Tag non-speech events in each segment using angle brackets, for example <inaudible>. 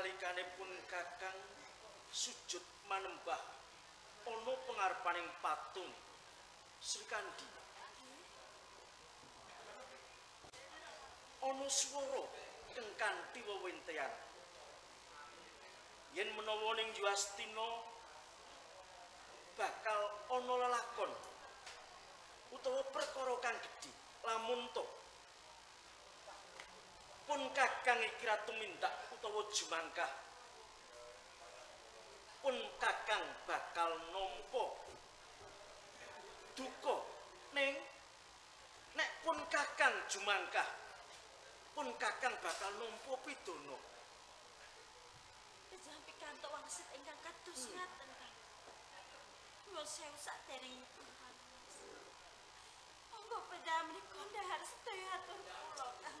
Nalikane pun kakang sujud manembah ana pengarepaning patung. Sri ana swara kang kanthi wewentean yen menawa ning Yuastina bakal ana lelakon utawa perkara kang gedhe lamun to kakang iki ratu mindak utawa jumangkah? Pun kakang bakal nampa duka. Ning nek pun kakang jumangkah pun kakang bakal nampa pidana. Sampai kantuk wangsit ingkang kados ngaten, Kang. Kula sewu saderengipun, Kang Mas. Monggo pedha menika ndahar sedaya atur kula, Kang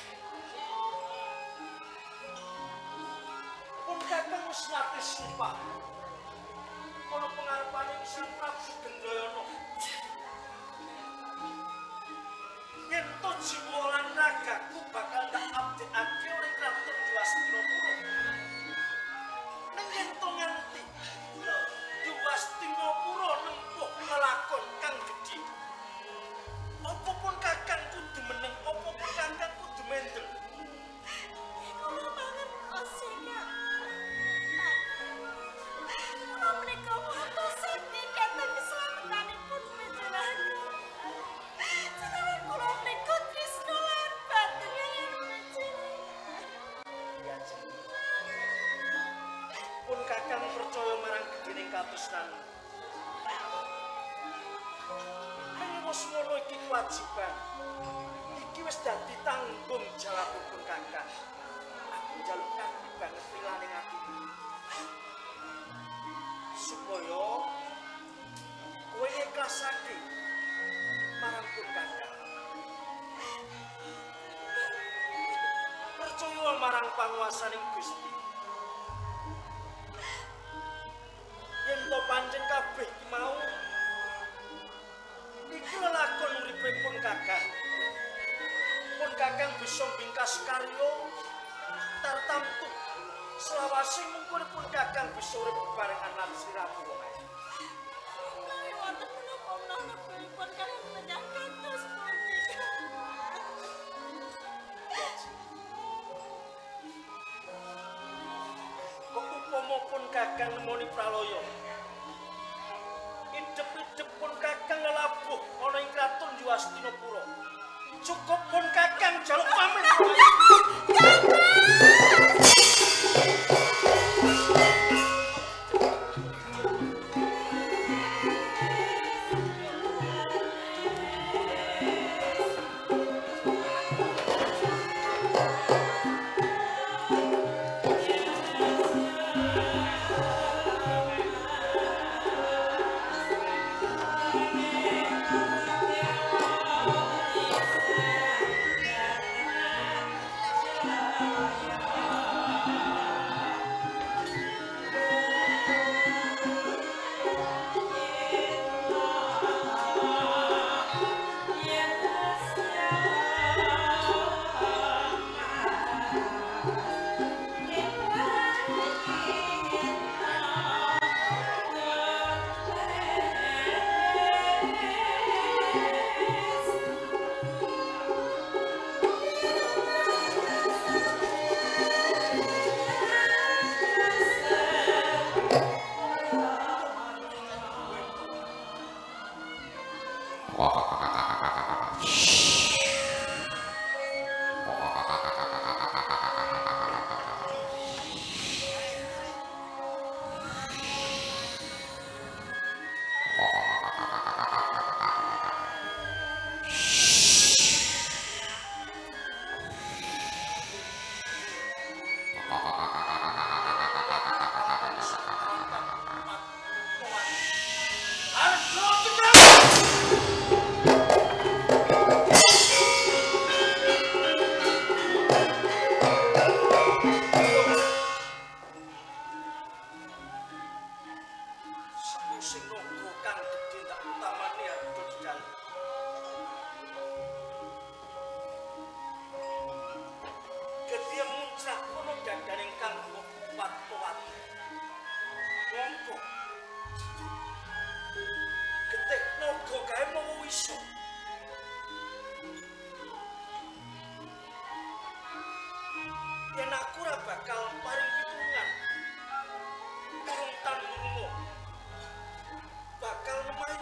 kakang wis sumpah ana pengarepaning Sang Prabu Gendayana yen to jiwa lan ragaku bakal tak abdekake oleh Pura. Ning yen to nganti Diwastina Pura nempuh kelakon kang gedhe. Apa pun kakang kudu meneng, apa pun kakang kudu mendel. Katresnan. Ning wis iki kewajiban. Iki wis dadi tanggung jawabipun kakang. Aku njaluk kanthi banget pilaning atimu. Supaya kowe ikhlasake marang pun kakang. Percaya marang panguasaning Gusti. To pancen kabeh iki mau. Iki lelakon uripe pun kakang pun kakang bisa bingkas karya tartamtu. Selawasing mungkul pun kakang bisa urip bebarengan lan siramu wong ae Menawi wonten menapa menawa pun kaliyan penyakit terus punika. kok upama pun kakang nemoni pralaya pun kakang ngelabuh ana ing kraton Yuastinapura cukup pun kakang jaluk pamit seliramu.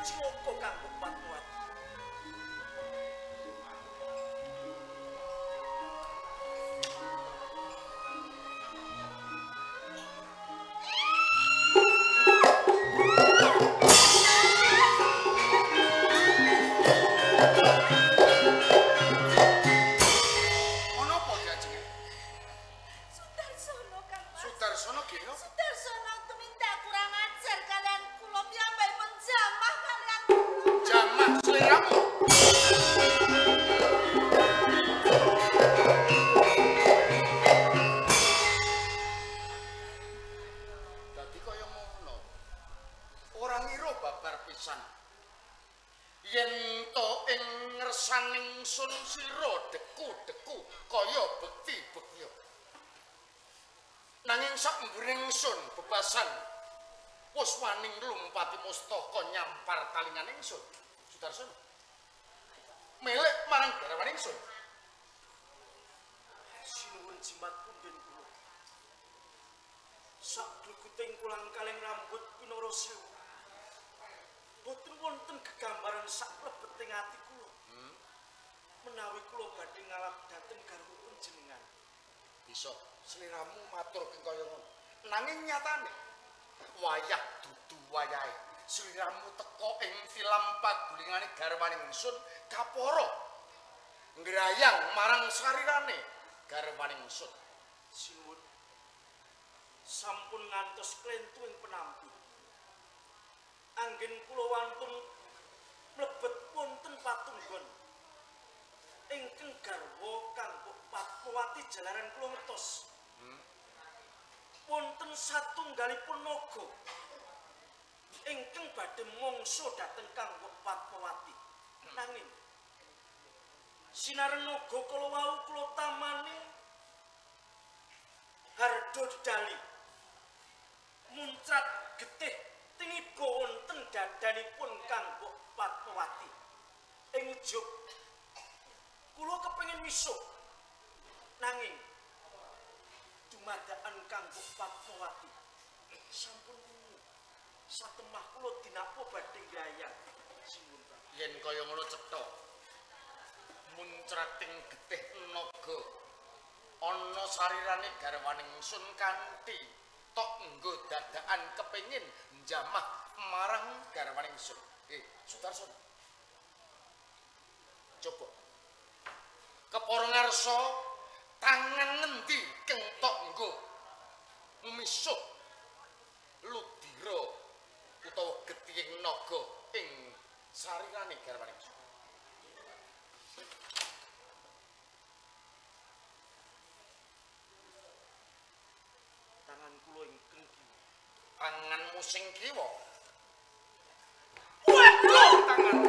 超股間 Dukuting kulang kaleng rambut pinara sewu. Boten wonten gegambaran sak plebeting ati kula. Menawi kula badhe ngalap dhateng garwanipun jenengan. Bisa sliramu matur keng kaya ngono. Nanging nyatane wayah dudu wayahe. Sliramu teka ing tilam pagulingane garwane ingsun kapara. Ngrayang marang sarirane garwane ingsun. Sinuwun sampun ngantos klentu ing penampi. Anggen kula wantun mlebet wonten patunggon. Ingkang garwa kanggo Patmawati jalaran kula ngertos. Wonten satunggalipun naga ingkang badhe mangsa dhateng kanggo Patmawati. Nanging sinaren naga kala wau kula tamani hardo dali muncrat getih tingiba wonten dadanipun kanggo Patmawati ing ujug kula kepengin misuh. Nanging dumadakan kanggo Patmawati sampun wungu satemah kula dinapa badhe Pak. Yen kaya ngono cetha. Muncrating getih naga. Ana sarirane garwane ingsun kanthi tok nggo dadakan kepengin njamah marang garwane ingsun. Eh, Sudarsono. Coba. Kepara ngarsa tangan ngendi keng tok nggo misuh ludira utawa getihing naga ing sarirane garwane ingsun. tangan kula ingkang kiwa tanganmu sing kiwa. Waduh, tangan. Tanganmu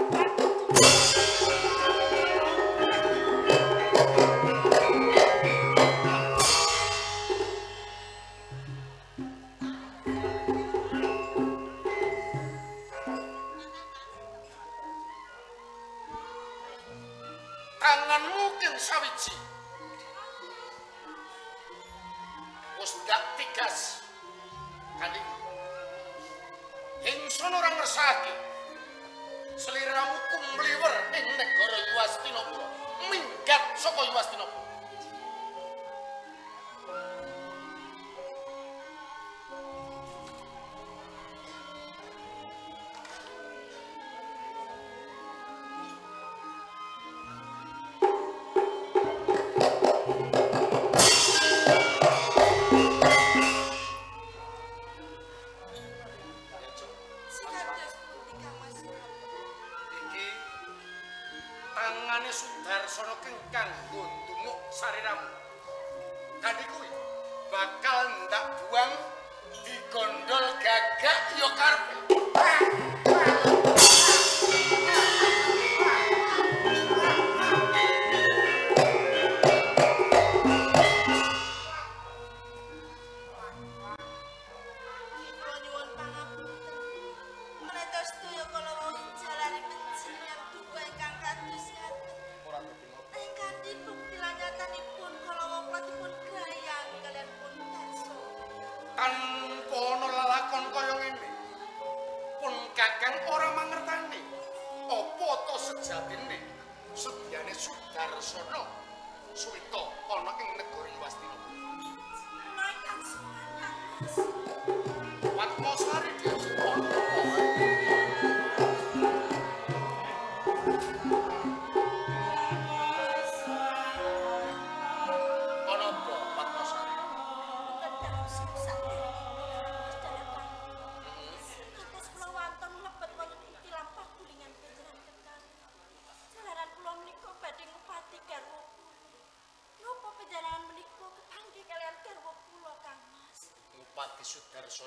Sudarsono kengkang nggo dumuk sariramu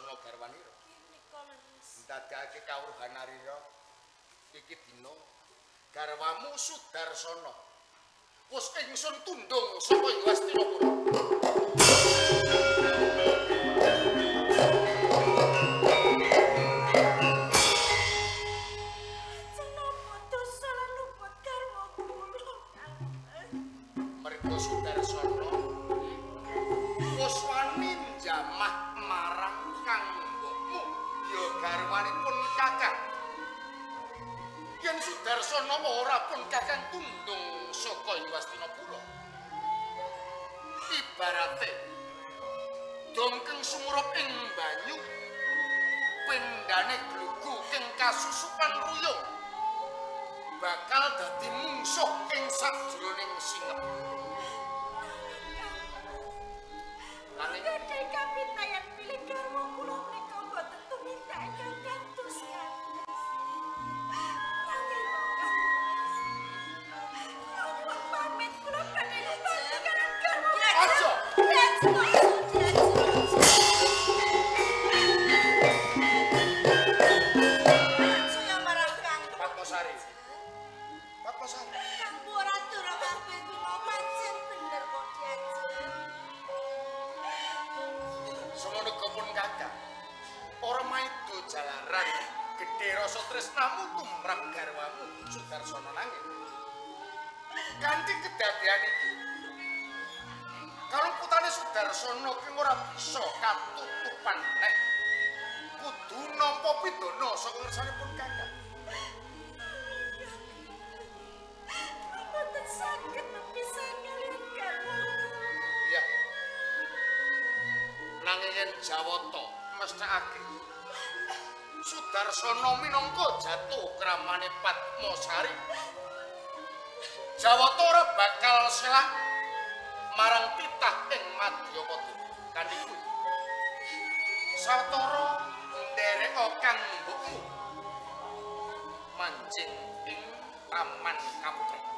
Garwanira. Nika leres. Ndadekake kawruhan arira iki dina garwamu Sudarsono wis ingsun tundung saka Yastinapura. Kanthi kedadian iki Kalau putane Sudarsono ki ora bisa katutupan nek kudu nampa pidana saka ngersanipun kakak. Boten saged mepisah kalian garwa. Iya. Nanging yen Jawata mesthekake Sudarsono minangka jatuh kramane Patmosari. Jawata bakal selah marang titah ing Madyapada. Kanthi kuwi sawetara nderek kang mbokmu mancing ing taman kaputra.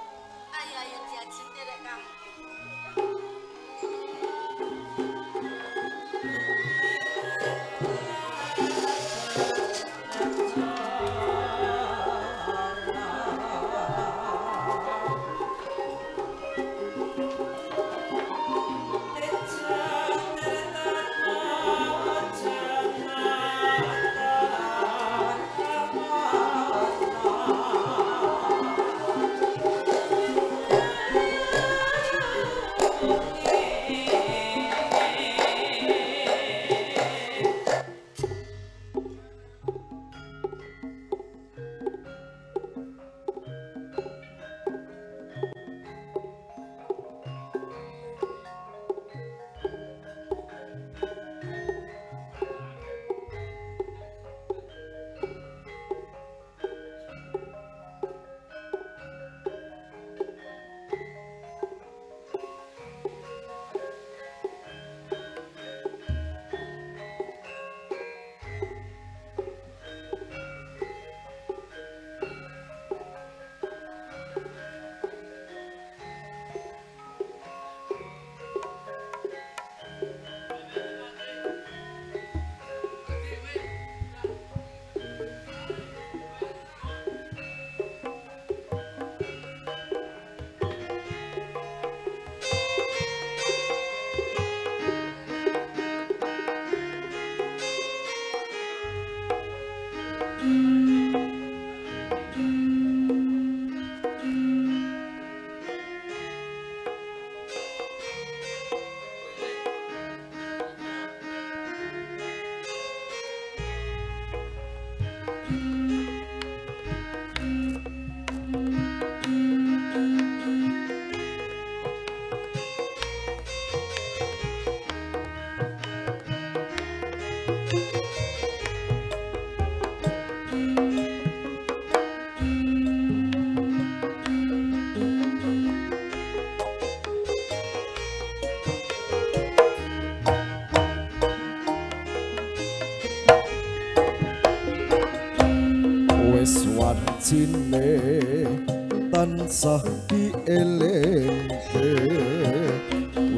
Tansah dielingke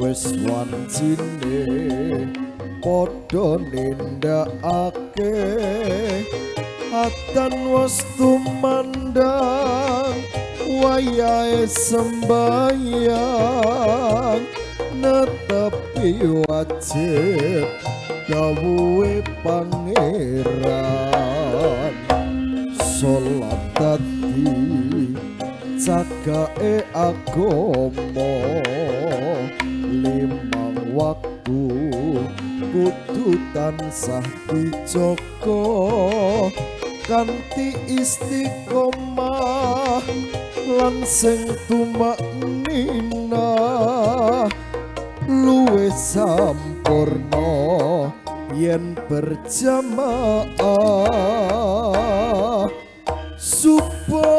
wis tansah dijaga kanthi istiqomah lan sing tumaknina luwe sampurna yen berjamaah. Subuh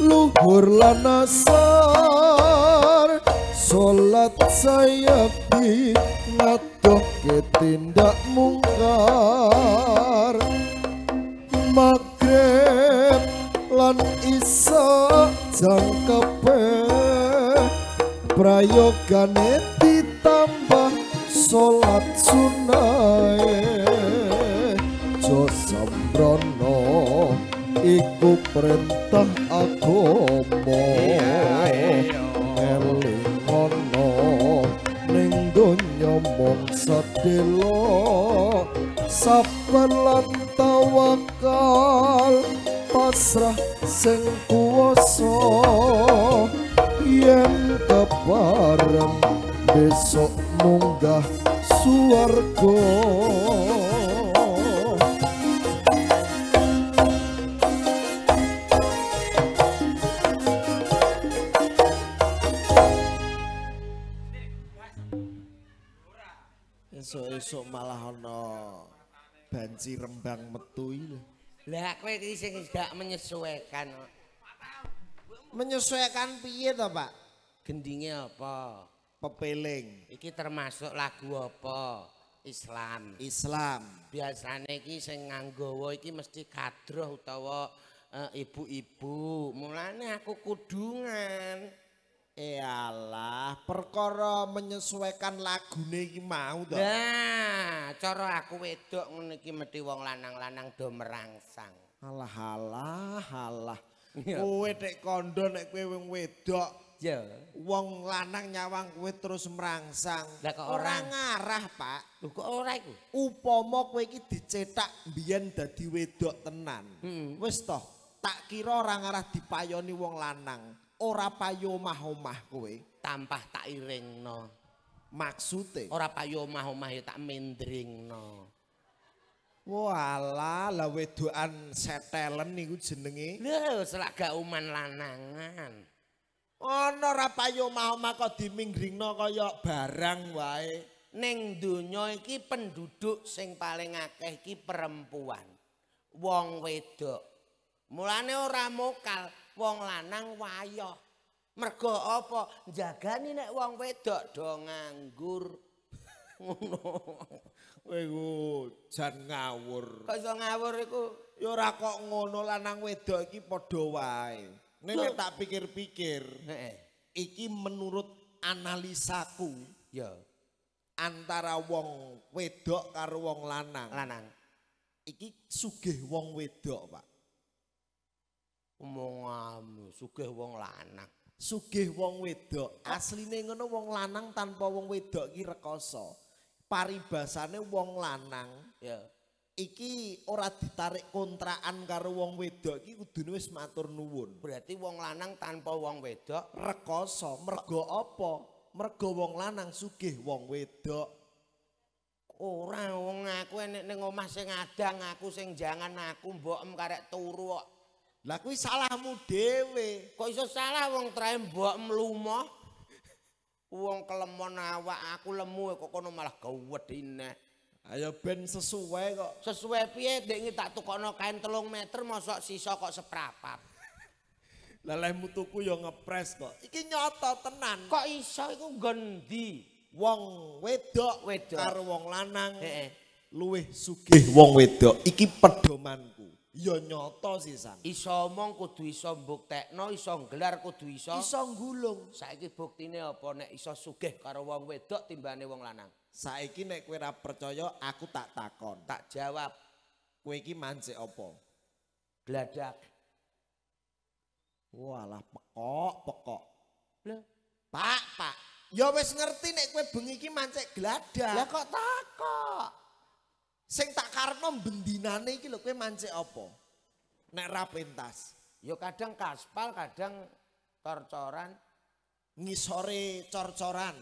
luhur lan asar salat sayakti ngadohke tindak mungkar magrib lan isa jangkepe. Prayogane ditambah salat sunae jo sembrono iku perintah agama sedelo sabar lan tawakal pasrah sing kuwasa. Yen kepareng besok munggah suwarga esuk-esuk malah ana banci rembang metu iki lho. Lah kowe iki sing gak menyesuaikan. menyesuaikan piye to Pak Gendinge apa? pepeling Iki termasuk lagu apa? Islam. Islam Biasane iki sing nganggawa iki mesti kadroh utawa eh, ibu-ibu. Mulane aku kudungan. Eyalah, perkara menyesuaikan lagune iki mau to. Nah, cara aku wedok ngono iki mesti wong lanang-lanang do merangsang. Alah alah alah. Kowe nek kondo nek kowe wong wedok, Ya. wong lanang nyawang kowe terus merangsang. Lah kok ora ngarah, Pak. Lho kok ora iku? Upama kowe iki dicetak mbiyen dadi wedok tenan. Hmm. Wis toh, tak kira ora ngarah dipayoni wong lanang. Ora payo omah-omah kowe. Tampah tak iringno. Maksude. Ora payu omah-omah ya tak mendringno. Walah, lah wedokan setelen niku jenenge. Lho, selak gak uman lanangan. Ana ora payo omah-omah kok dimingringno kaya barang wae. Ning donya iki penduduk sing paling akeh iki perempuan. Wong wedok. Mulane ora mokal wong lanang wayoh. Mergo apa? Jagani nek wong wedok do nganggur. <laughs> Ngono. Kowe jan ngawur. Kok iso ngawur iku? Ya ora kok ngono lanang wedok iki padha wae. Nek tak pikir-pikir, iki menurut analisaku Ya, antara wong wedok karo wong lanang. lanang. Iki sugih wong wedok, Pak. Omonganmu sugih wong lanang. Sugih wong wedok. Asline ngono wong lanang tanpa wong wedok iki rekoso. Paribasane wong lanang Ya. iki ora ditarik kontrakan karo wong wedok iki kudune wis matur nuwun. Berarti wong lanang tanpa wong wedok Rekoso mergo apa? Mergo wong lanang sugih wong wedok. ora wong aku enek ning omah sing adang aku sing jangan aku mbokem karek turu kok. Lah kuwi salahmu dhewe. Kok iso salah wong trae mbokem lumoh. Wong kelemon awak aku lemu kok kono malah gawedine. Ayo ben sesuai kok. Sesuai piye dek tak tukokno kain telung meter mosok sisa kok seprapat. <laughs> Lelehmu tuku yo ngepres kok. Iki nyata tenan. Kok iso iku gendi? Wong wedok Wedok. karo wong lanang Heeh. luwih sugih wong wedok. Iki pedomanku. Ya nyata sisan. Iso omong kudu iso mbuktekno, iso nggelar kudu iso. Iso gulung. Saiki buktine apa nek iso sugih karo wong wedok timbane wong lanang? Saiki nek kowe ora percaya, aku tak takon. Tak jawab, Kowe iki mancik apa? gladak. Walah pekok, pekok. Lho, Pak, Pak. Ya wis ngerti nek kowe bengi iki mancik gladak. lah kok takok? Sing tak karepno bendinane iki lho kowe mancik apa? Nek ra pentas. Ya kadang kaspal, kadang torcoran, Ngisore cor-coran.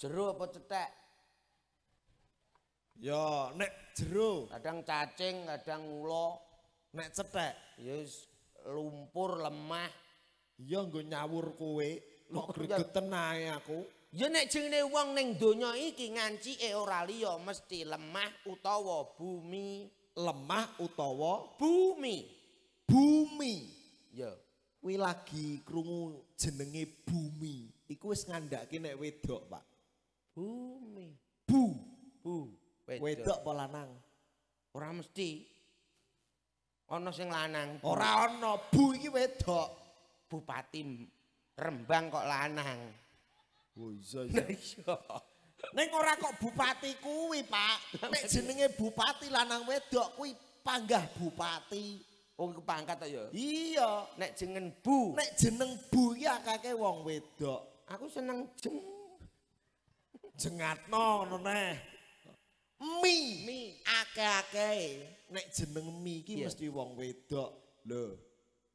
jero apa cetek, Ya nek jero, kadang cacing, kadang ula, nek cethek, ya lumpur, lemah. ya nggo nyawur kowe. Kok gregeten ae aku. Ya nek jenenge wong ning donya iki ngancike ora liya mesti lemah utawa bumi. Lemah utawa Bumi. bumi. Ya. Kuwi lagi krungu jenenge bumi. Iku wis ngandhake nek wedok, Pak. Bumi. Bu. Bu. Wedok apa lanang? Ora mesti. Ana sing lanang. Ora ana, bu iki wedok. bupati Rembang kok lanang. Oh iya iya. Ning ora kok bupati kuwi, Pak. Nek jenenge bupati lanang wedok kuwi panggah bupati. Wong kepangkat to ya. Iya. Nek jeneng Bu. Nek jeneng bu iki akeh wong wedok. Aku seneng jeng. Jengatno ngono neh. Mi. Mi. Akeh-akeh. Nek jeneng mi iki Iya. mesti wong wedok. Lho.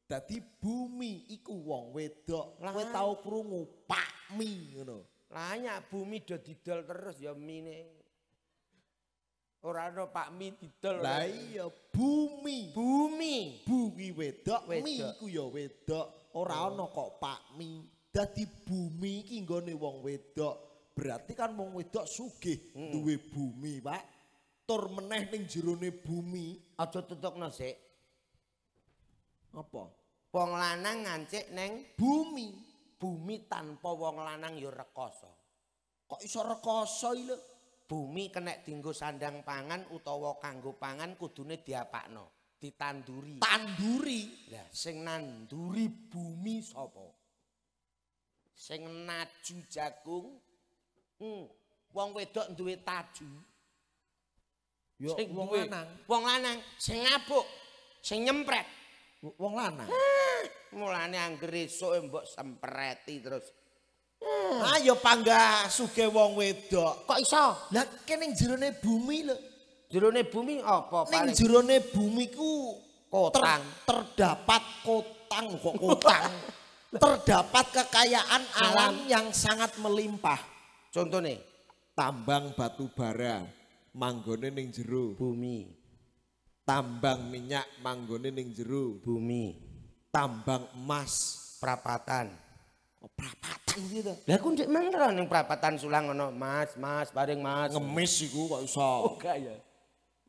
Dadi bumi iku wong wedok. Kowe tau krungu Pak Mi ngono. Lanyak bumi do didol terus ya mine. Ora ana Pak Mi didol. Lah iya bumi. bumi. Bu ki wedok, mi Wedok. iku ya wedok. Ora ana kok Pak Mi. Dadi bumi iki nggone wong wedok. Berarti kan wong wedok sugih duwe bumi, Pak. Tur meneh ning jerone bumi Aja tutukno sik. apa? Wong lanang ngancik neng Bumi. Bumi tanpa wong lanang ya rekoso. Kok iso rekoso iki lho? Bumi kena dinggo sandang pangan utawa kanggo pangan kudune diapakno, ditanduri. Tanduri. Lah sing nanduri bumi sapa? Sing naju jagung. Hmm, wong wedok duwe taju. Sing wong lanang. Wong lanang sing ngabuk, sing nyempret. Wong lanang. Mulane angger esuk mbok sempreti terus. Ayo panggah sugih wong wedok. Kok iso? Lah kene ning jerone bumi lho. Jerone bumi apa Ning paling? jerone bumi ku Kotang. terdapat kotang kok kotang. <laughs> terdapat kekayaan alam yang sangat melimpah. Contone Tambang batu bara manggone ning jero. bumi, Tambang minyak manggone ning jero. bumi, Tambang emas. prapatan. Oh, prapatan gitu. Lah ku ndek mangkara ning prapatan sulang ngono, Mas, Mas, bareng Mas. Ngemis iku kok iso. Oh, gak ya.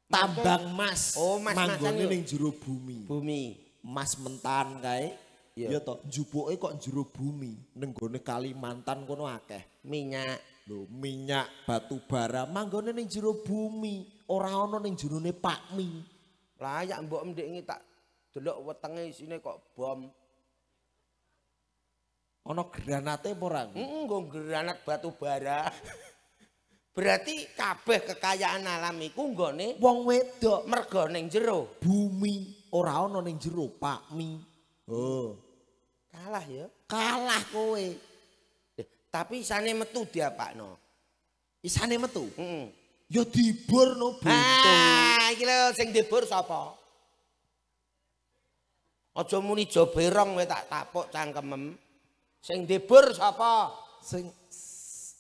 Tambang emas. Oh, mas-masan manggone ning jero bumi. Bumi. Emas mentan kae. Iya. Ya toh, njupuke kok jero bumi. Ning gone Kalimantan kono akeh. minyak. Lho, minyak, batu bara manggone ning jero bumi, ora ana ning jerone pakmi. Layak mbok iki tak delok wetenge isine kok bom. Ana granate apa ora? Heeh, nggo granat batu bara. <laughs> Berarti kabeh kekayaan alam iku nggone Wong wedok mergo ning jero. bumi ora ana ning jero pakmi. Oh, Kalah ya. kalah kowe. Eh, Tapi isane metu diapakno. Isane metu. Heeh. Ya dibur no. Ah, iki lho sing dibur sapa? Aja muni joberong kowe tak tapuk cangkemem. Sing dibur sapa? Sing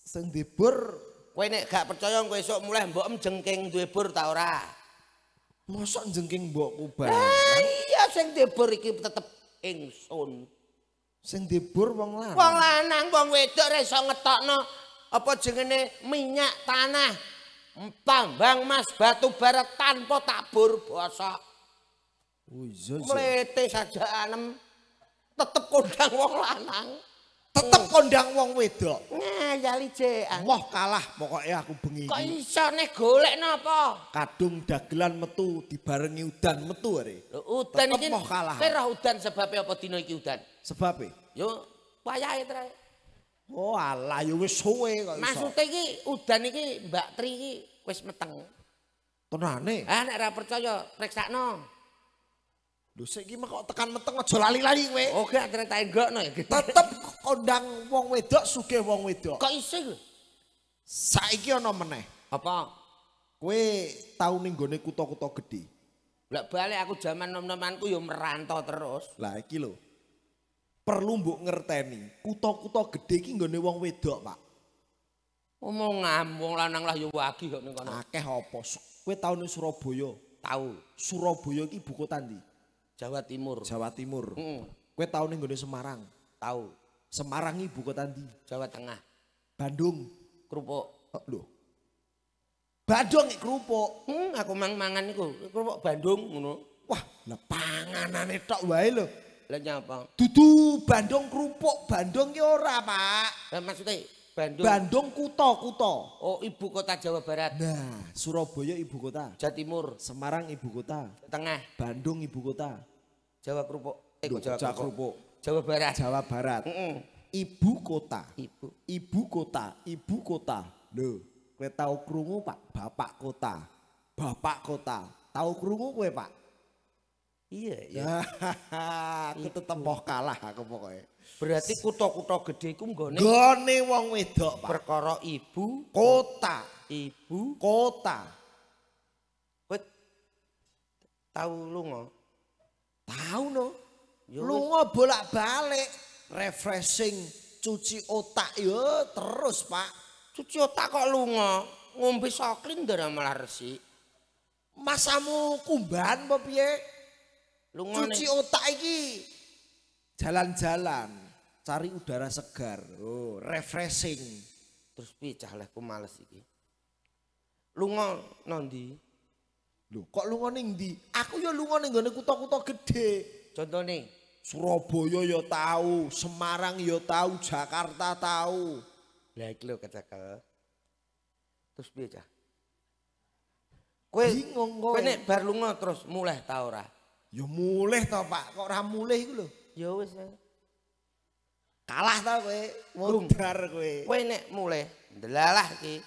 sing dibur Kowe nek gak percaya kowe esuk mulai mbok jengking duwe bur ta ora? mosok jengking mbokku bareng. Ah, iya sing dibur iki tetep ingsun. Sing dibur wong lanang. Wong lanang wong wedok ora iso ngetokno apa jenenge minyak tanah. Tambang emas batu bara tanpa tabur bosok. Mlete saja anem tetep kondang wong lanang. Tetep kondang wong wedok. Ngayali jekan. Wah kalah pokoknya aku bengi Kok iso nek golek napa? Kadung dagelan metu dibarengi udan metu. Lho udan iki. moh kalah. Roh udan sebabe apa dina iki udan? Sebab e? Yo wayahe trae. Oh alah ya wis suwe kok iso. Maksude iki udan iki Mbak Tri iki wis meteng. Tenane. Ah nek ora percaya priksakno. Lho sik iki mah kok tekan meteng aja lali-lali kowe. Oh gak ceritain gokno ya. Tetep kondang wong wedok sugih wong wedok. Kok iso iku? Saiki ana meneh. Apa? Kowe tau ning gone kutha-kutha gedhe. Lah balik aku zaman nom-nomanku yo merantau terus. Lah iki lho. Perlu mbok ngerteni, kutha-kutha gedhe iki nggone wong wedok, Pak. Omong ngambung lanang lah yo wagi kok ning kono. Akeh apa? Kowe tau ning Surabaya. Tahu Surabaya iki ibu kota ndi? Jawa Timur. Jawa Timur. Heeh. Kowe tau ning gone Semarang. Tahu Semarang ibu kota ndi? Jawa Tengah. Bandung. Kerupuk. Oh, lho. Bandung kerupuk. Hmm, aku mang-mangan niku kerupuk Bandung ngono. Wah, lah panganane tok wae lho. Lah nyapa? Dudu Bandung kerupuk, Bandung ki ora, Pak. Lah maksudnya Bandung. Bandung kutha, kutha. oh, ibu kota Jawa Barat. Nah, Surabaya ibu kota, Jawa Timur, Semarang ibu kota, Tengah, Bandung ibu kota, Jawa kerupuk. Eh, kok Jawa, Jawa kerupuk. Jawa Barat. Jawa Barat, Heeh. ibu kota, Ibu. ibu kota, ibu kota. Lho, kowe tahu krungu Pak, bapak kota, bapak kota. Tahu krungu kowe Pak? Iya, iya. <laughs> Ya, moh kalah aku pokoknya. Berarti kutha-kutha gedhe iku nggone Gone wong wedok Pak. perkara ibu, Kota, ibu. kota. Kowe tahu lunga? Tahu no? Wis. Lunga bolak-balik, refreshing, cuci otak yo terus, Pak. Cuci otak kok lunga? Ngombe soklin ndara malah resik. Masamu kumbahan apa piye? Lunga Cuci otak iki jalan-jalan, cari udara segar. Oh, refreshing. terus piye cah lehku males iki. Lunga nondi? Lho, kok lunga ning ndi? Aku ya lunga ning gone kutha-kutha gedhe. Contone Surabaya ya tahu, Semarang ya tahu, Jakarta tahu. Lah iki lho kecekel. Terus piye cah? Kowe Bingung kowe. nek bar lunga terus mulai ta ora? Ya mulih to, Pak. Kok ora mulih iku lho. Ya wis. Kalah ta kowe, modar kowe. Kowe nek mulai ndelalah iki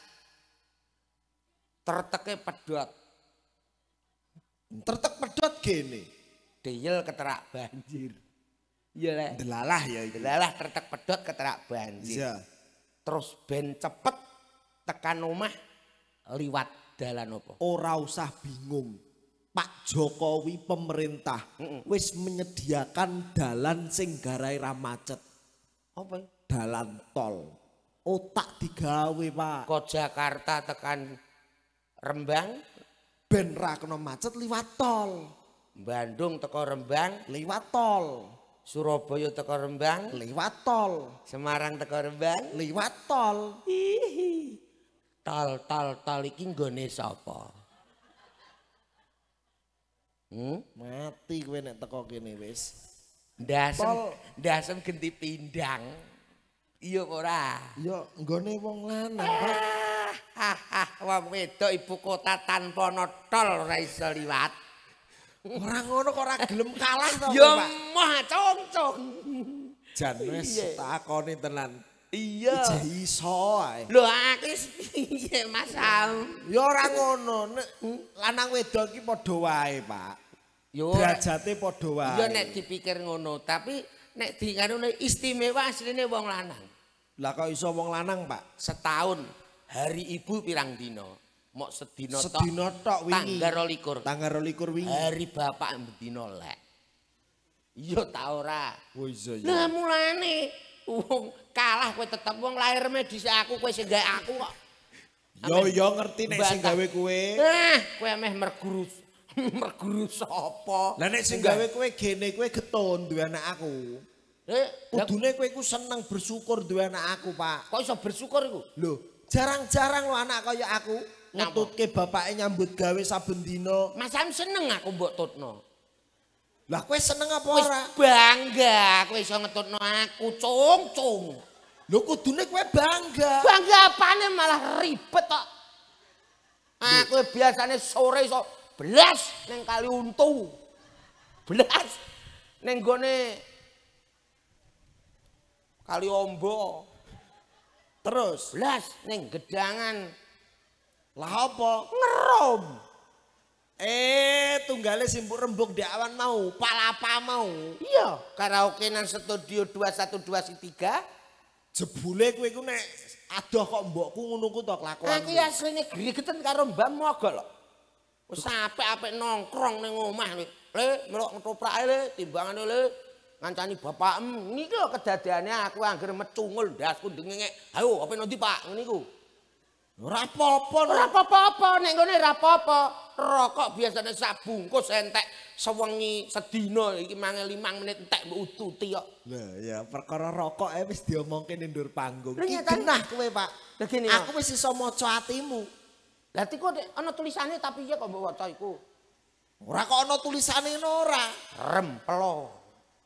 terteke pedot, Tertek pedot gene. deyel keterak banjir. Iya lek. Delalah ya iki. Ndelalah tertek pedot keterak banjir. Iya. Terus ben cepet tekan omah liwat dalan apa? Ora usah bingung. Pak Jokowi pemerintah wis menyediakan dalan sing garai ra macet. Apa? Dalan tol. Otak digawe, Pak. Kok Jakarta tekan Rembang, Ben ra kena macet liwat tol. Bandung teko Rembang, Liwat tol. Surabaya teko Rembang, Liwat tol. Semarang teko Rembang. Liwat tol. Hihi. Tol tol tol iki nggone sapa? Hmm? Mati kowe nek teko kene wis. Ndasem ndasem genti pindang. Iya ora? Ya nggone wong lanang, Pak. Ah, ah, wong wedok ibu kota tanpa ana tol ora iso liwat. Ora ngono kok ora gelem kalah to, Ya Pak. mah congcong. Jan wis takoni tenan. Iya. Ija iso ae. Lho aku piye Mas Am? Ya ora ngono, nek lanang wedok iki padha wae, Pak. Yo Derajate padha wae. Ya nek dipikir ngono, tapi nek dikanune istimewa asline wong lanang. Lah kok iso wong lanang, Pak? Setahun hari ibu pirang dino? Mok sedina tok. Sedina tok wingi. Tanggal 22. Tanggal 22 wingi. Hari bapak bedino lek. Iya ta ora? Oh iya iya. Lah mulane wong kalah kowe tetep wong lahir medis aku kowe sing gawe aku kok. Yo yo ngerti nek sing gawe kowe. Ah, kowe ameh merguru. <laughs> merguru sapa? Lah nek sing gawe kowe gene kowe getun duwe anak aku. Eh, Kudune kowe iku seneng bersyukur duwe anak aku, Pak. kok iso bersyukur iku? Lho, jarang-jarang lo anak kaya aku ngetutke bapake nyambut gawe saben dina. Mas Am seneng aku mbok tutno. Lah kowe seneng apa ora? bangga kowe iso ngetutno aku, cung, cung. Lho kudune kowe bangga. Bangga apane malah ribet kok. Aku biasane sore iso blas ning kali untu. Blas ning gone kali ombo. Terus Blas ning gedangan lah apa? ngerom. Eh, tunggale simpuk rembug di awan mau, palapa mau. Iya, karaoke nang studio 212 3. Jebule kowe iku nek adoh kok mbokku ngono ku to kelakuan. Aku ya asline gregeten karo Mbah Mogol. lho. Wis apik-apik nongkrong ning omah le. Le, melok ngetoprak le, timbangane le. Ngancani bapakmu. Niki lho kedadiane aku angger mecungul ndasku ndengenge. Ayo, apa nanti Pak? Ngene iku. Ora apa-apa. Ora apa-apa, nek ngene ora apa-apa. Rokok biasane sabungkus entek sewengi sedina iki mangan 5 menit entek mbok ututi kok. Lah ya perkara rokok eh wis diomongke ning ndur panggung. Lho, Ki nyatane- genah kowe, Pak. Lah. Aku wis iso maca atimu. Lah tiku ana tulisane tapi ya kok mbok waca iku. Ora kok ana tulisane ngono ora. Remplo.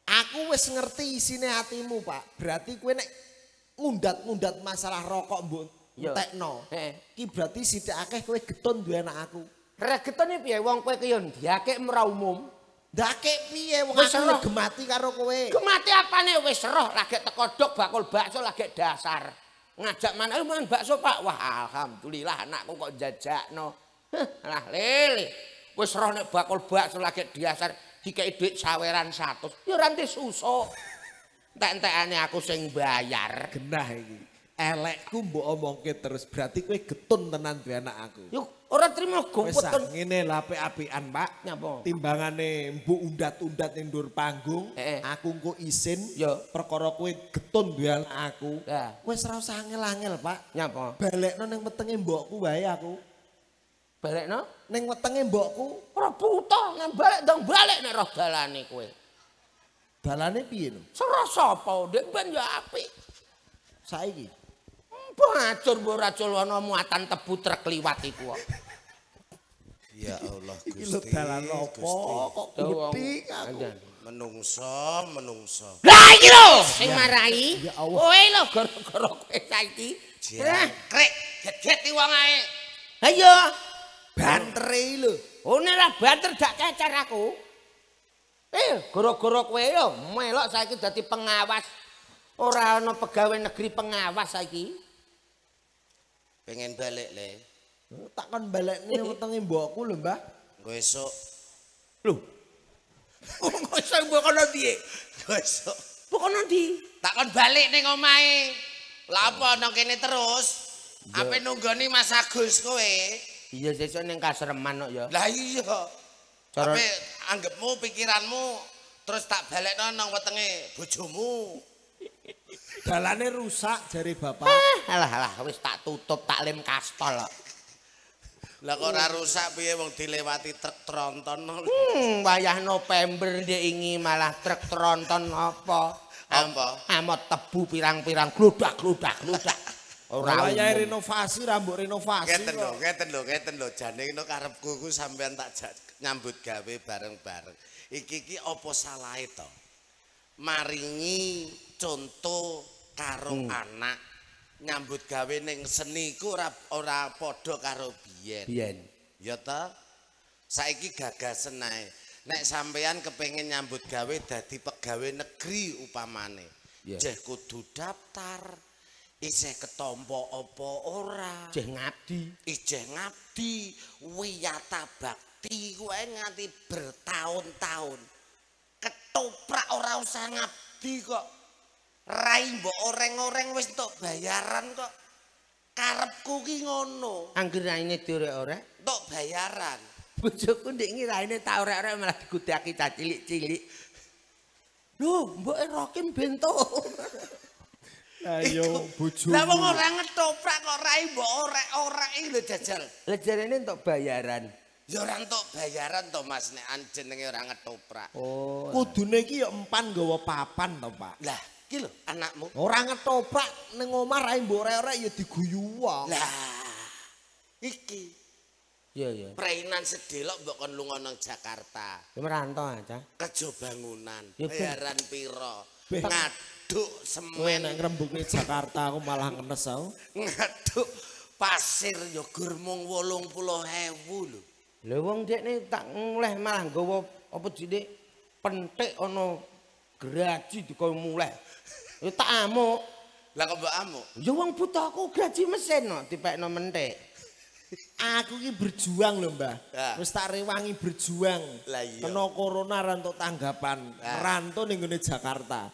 Aku wis ngerti isine atimu, Pak. Berarti kowe nek ngundat-ngundat masalah rokok mbok Iya. entekno. Heeh. Ki berarti sithik akeh kowe getun duwe anak aku. Regetane piye wong kowe ki yo ndiake ora umum. Ndake piye wong aku yo gemati karo kowe. Gemati apane wis roh lagi teko dok bakul bakso lagi dasar. Ngajak mana mangan bakso Pak. Wah alhamdulillah anakku kok jajakno. Lah lele. Wis roh nek bakul bakso lagi dasar dikei duit saweran 100. Ya ora nti susuk. Entek-entekane aku sing bayar. Genah iki. Elekku mbok omongke terus berarti kowe getun tenan duwe anak aku. Yuk ora trimo Wis gomput ah, ngene lha apik-apikan, Pak. Nyapa? Timbangane mbok undat-undat ning ndur panggung, Heeh. aku engko isin Yo. perkara kowe getun duwe aku. Lah. Wis ora usah angel-angel, Pak. Nyapa? Balekno ning wetenge mbokku wae aku. Balekno? Ning wetenge mbokku, Ora buta nang balik dong balik nek roh dalane kowe. dalane piye no? Serah sapa ndek ben ya apik. Saiki. Bacur mbok ora ana muatan tebu trek liwat iku kok. Ya Allah Iki lho Gusti. dalan apa kok gedhi aku. Menungso, menungso. Lah iki lho sing marai. Ya Allah. Kowe lho gara-gara kowe saiki. Jiran krek, get-get wong ae. Ha iya. Bantere lho. Oh nek ra banter dak cecer aku. Eh, gara-gara kowe yo melok saiki dadi pengawas. Ora ana pegawai negeri pengawas saiki. Pengen balik le. Takon balekne wetenge mbokku lho, Mbah. Engko esuk, Lho. Kok iso mbok kono piye? engko esuk. Mbok kono ndi? Takon balik ning omahe. Lah apa nang kene terus? Ape nunggoni Mas Agus kowe? Iya sesuk ning kasreman kok ya. Lah iya. Cara- Ape anggapmu pikiranmu terus tak balekno nang wetenge bojomu. Dalane rusak jare bapak. Alah alah wis tak tutup tak lem kastol kok. Lah kok ora rusak piye wong dilewati truk tronton. Hmm, wayah November ndek ingi malah truk tronton apa? Apa? Amot tebu pirang-pirang gludak gludak gludak. Ora wayahe umum. renovasi rambut renovasi. Ngeten lho, ngeten lho, ngeten lho. Jane ngono karepku ku sampean tak nyambut gawe bareng-bareng. Iki iki apa salahe to? Maringi contoh karo anak nyambut gawe ning seni ku ora ora padha karo biyen. Biyen. Ya ta? Saiki gagasen ae. Nek sampean kepengin nyambut gawe dadi pegawai negeri upamane. Ya. Jeh kudu daftar. Isih ketompo apa ora? Jeh ngabdi. Ijeh ngabdi, wiyata bakti kuwi nganti bertahun-tahun. Ketoprak ora usah ngabdi kok. Rai mbok oreng-oreng wis entuk bayaran kok. Karepku ki ngono, Angger raine diorek-orek. entuk bayaran. Bojoku ndek ngi raine tak orek-orek malah digudaki cah cilik-cilik. Lho, mbok Rokim bento. Ayo bojomu. Lah wong ora ngetoprak kok rai mbok orek-orek lho jajal. Lah jarene entuk bayaran. Ya ora entuk bayaran to Mas nek jenenge ora ngetoprak. Oh. Kudune iki ya empan nggawa papan to, Pak. Lah, iki lho anakmu. Ora ngetoprak ning omah rae mbok rek-rek ya diguyu wae. Lah, iki Iya, iya. Prainan sedelok mbok kon lunga nang Jakarta. Ya merantau aja. Kerja bangunan. Bayaran piro? Ngaduk semen, nek ngrembugke Jakarta aku malah ngenes aku. ngaduk pasir ya gur mung 80.000 lho. Lha wong dekne tak muleh malah nggawa apa jenenge pentik ana graji dikon muleh. Ya tak amuk. Lah kok mbok amuk? Ya wong buta aku graji mesin no dipekno mentik. Aku ki berjuang lho, Mbah. Ya. Wis tak rewangi berjuang. Lah iya. Kena corona ra entuk tanggapan. Ya. Merantau ning gone Jakarta.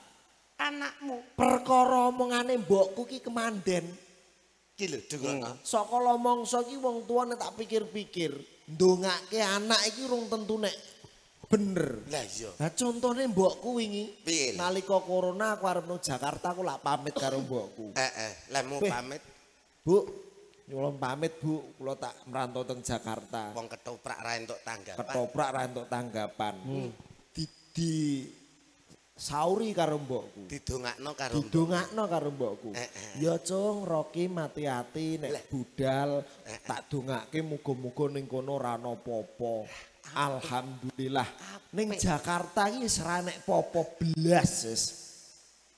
Anakmu Perkara omongane mbokku ki kemanden. Ki lho dengono. Saka lomongso ki wong tuwa nek tak pikir-pikir, ndongake anak iki urung tentu nek bener. Lah iya. Lah contone mbokku wingi nalika corona aku arep nang Jakarta aku lak pamit karo mbokku. Eh eh, lah mau pamit Bu, nyuwun pamit Bu, kula tak merantau teng Jakarta. wong ketoprak ra entuk tanggapan. Ketoprak ra entuk tanggapan. Di, di sauri karo mbokku. Didongakno karo mbok. Didongakno karo mbokku. Eh, eh. Ya cung, Roki mati-ati nek budal tak dongake muga-muga ning kono ora ana apa-apa. Alhamdulillah. Ning Jakarta iki wis ra nek apa-apa blas wis.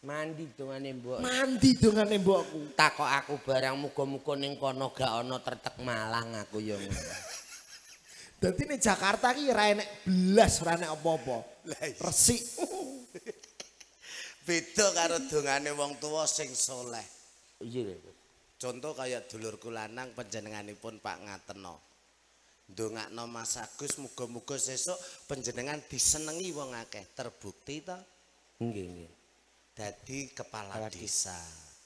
mandi dongane mbok. Mandi dongane mbokku. Takok aku barang muga-muga ning kono gak ana tertek malang aku ya. <laughs> Dadi ning Jakarta iki ra enek blas ora enek apa-apa. Resik. <laughs> Beda karo dongane wong tuwa sing soleh. Iya. Contoh kaya dulurku lanang panjenenganipun Pak Ngateno. Ndongakno Mas Agus muga-muga sesuk panjenengan disenengi wong akeh. Terbukti to Nggih, nggih. dadi kepala Kepala desa.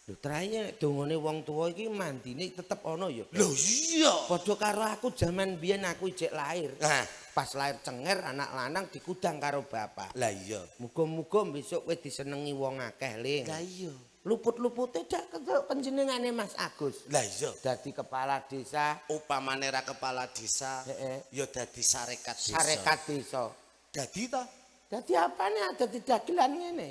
Lho traine dongane wong tuwa iki mandine tetep ana ya. Lho iya. Padha karo aku jaman biyen aku ijek lahir. Nah, Pas lahir cenger anak lanang dikudang karo bapak. lah iya. Muga-muga besok kowe disenengi wong akeh, Ling. Lah iya. Luput-lupute dak ketok panjenengane Mas Agus. Lah iya. Dadi kepala desa, Upamane ra kepala desa, Heeh. ya dadi sarekat desa. sarekat desa. Dadi to? Dadi apane ada di dagelan ngene?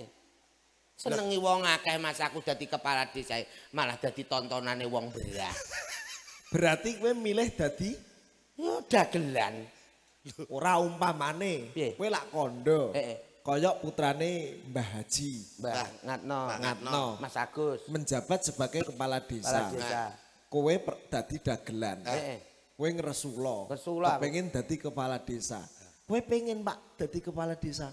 Senengi wong akeh Mas aku dadi kepala desa, malah dadi tontonane wong belah. <laughs> Berarti kowe milih dadi Yo dagelan. ora umpamane kowe lak kondo. Heeh. Kaya putrane Mbah Haji Mbah Ngatno, Ngatno Mas Agus, menjabat sebagai kepala kepala desa. desa. Kowe dadi dagelan. Heeh. Kowe ngresula. Ngresula. Pengen dadi kepala desa. Kowe pengen Pak dadi kepala desa.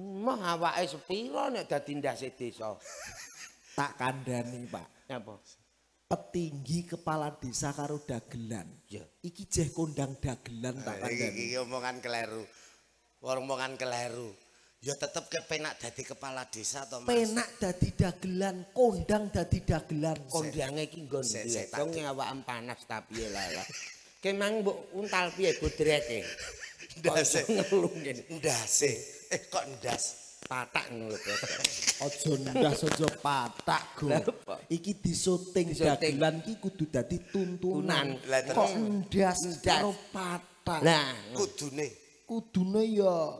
Mah awake sepiro nek dadi ndase desa. <laughs> Tak kandhani Pak. Napa? Petinggi kepala desa karo dagelan. Ya. Iki jeh kondang dagelan tak Iki kandhani. iki omongan keliru. Omongan keliru. Ya tetep kepenak dadi kepala desa to, Mas. Penak dadi dagelan, kondang dadi dagelan. Kondange iki nggon tak Wong awakem panas ta piye lah lah. Kemang mbok untal piye bodrete? Ndase. ngelung. Ndase. Eh kok ndas? Patak ngono lho. Aja ndas aja patak, Go. Iki disyuting Disyuting. dagelan iki kudu dadi tuntunan. Kok ndas Ndas. karo patak. Lah, Kudune kudune ya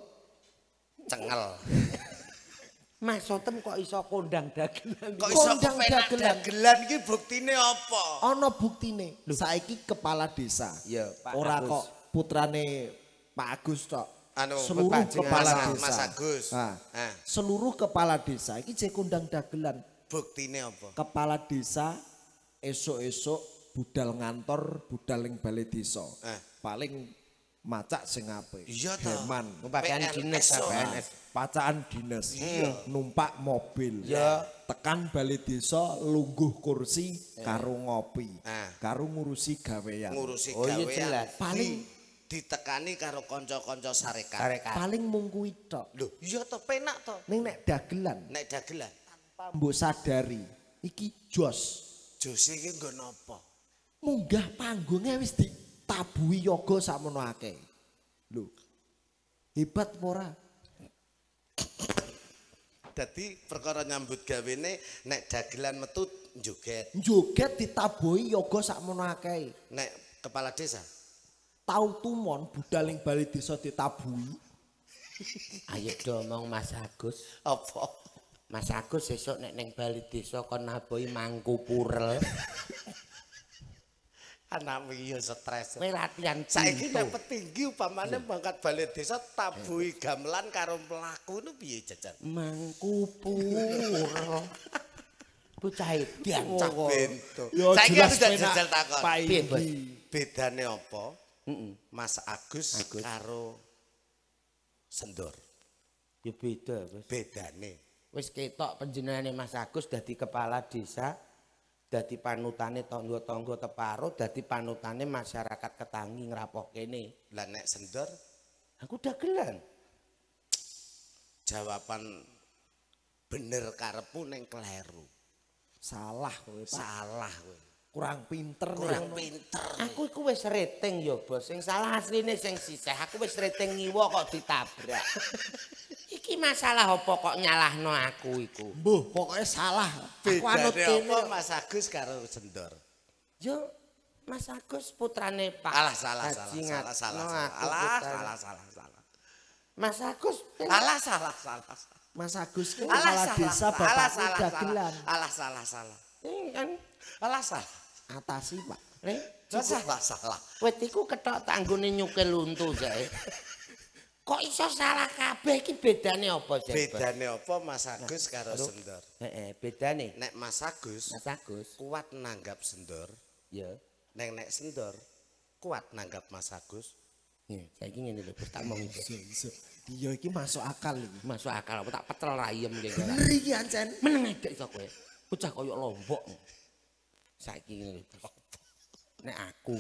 cengel. <laughs> Mas Sotem kok iso kondang dagelan? Kok iso Kondang dagelan. dagelan iki buktine apa? ana buktine. Saiki kepala desa. Ya, Pak Ora Agus. kok putrane Pak Agus tok. Anu, seluruh kepala Mas- desa. Mas Agus. Nah, Ah. seluruh kepala desa iki jek kondang dagelan. Buktine apa? Kepala desa esuk-esuk budal ngantor, budal ning balai desa. Eh. Paling macak sing apik. Iya to. Heman. Pakaian dinas. PNS. Pacaan dinas. Numpak mobil. Ya. Tekan balai desa lungguh kursi karo ngopi. Ah. Karo ngurusi gawean. Ngurusi Oh, iya gawean. jelas. Paling- Di- ditekani karo kanca-kanca sarekat. Sarekat. Paling mung kuwi tok. Lho, iya to penak to. Ning nek dagelan Nek dagelan, mbok sadari iki jos. Jose iki nggo napa? Munggah panggungnya wis ditabuhi yoga sakmono akeh. Lho. Hebat apa ora? Dadi perkara nyambut gawene nek dagelan metu joget. Joget ditabuhi yoga sakmono akeh. Nek kepala desa Tau tumon budal ning bali desa ditabuhi. Ayo do ngomong Mas Agus. apa? Mas Agus sesuk nek ning bali desa kon nabohi mangku purel. <laughs> Anakmu iya stres. Kowe latihan Saiki nek petinggi upamane mangkat balai desa tabuhi gamelan karo mlaku nu piye jajan? Mangkupur. <laughs> Bocah edan Cak bento. Saiki aku penak jajal takon. Piye, Bos? Bedane apa? Heeh. Mas Agus, Agus. karo Sendor. Ya beda, Bos. Bedane. Wis ketok panjenengane Mas Agus dadi kepala desa, dadi panutane tangga-tangga teparo, dadi panutane masyarakat ketangi ngrapoh kene. Lah nek Sendor Aku dagelan. jawaban bener karepmu ning kleru. Salah kowe. Salah kowe. Kurang pinter Kurang nih. pinter. Aku iku wis rating ya, Bos. Sing salah asline sing sisih. Aku wis rating ngiwa kok ditabrak. <laughs> Iki masalah apa kok nyalahno aku iku? Mbuh, pokoknya salah. Aku anut kene. apa Mas Agus karo Sendor? Yo Mas Agus putrane Pak. Alah salah Haji salah salah salah. Salah. Alah salah salah salah. Mas Agus Alah salah salah. Mas Agus Alah kepala salah. desa Alah bapaknya salah dagelan. salah. Alah salah salah. Ini kan Alah salah. Atasi, Pak. le Alah salah salah. wit iku ketok tanggone nyukil untu jae. Kok iso salah kabeh iki bedane apa, Jan? Bedane apa Mas Agus karo Sendor? Heeh, bedane. Nek Mas Agus Mas Agus, kuat nanggap Sendor, ya. nek nek Sendor kuat nanggap Mas Agus. Ya, saiki ngene lho, Bos, tak mau iki. Iya iki masuk akal iki. Masuk akal apa tak petel rayem iki. Bener iki ancen. Meneng edek iso kowe. Bocah kaya lombok. Saiki. Nek aku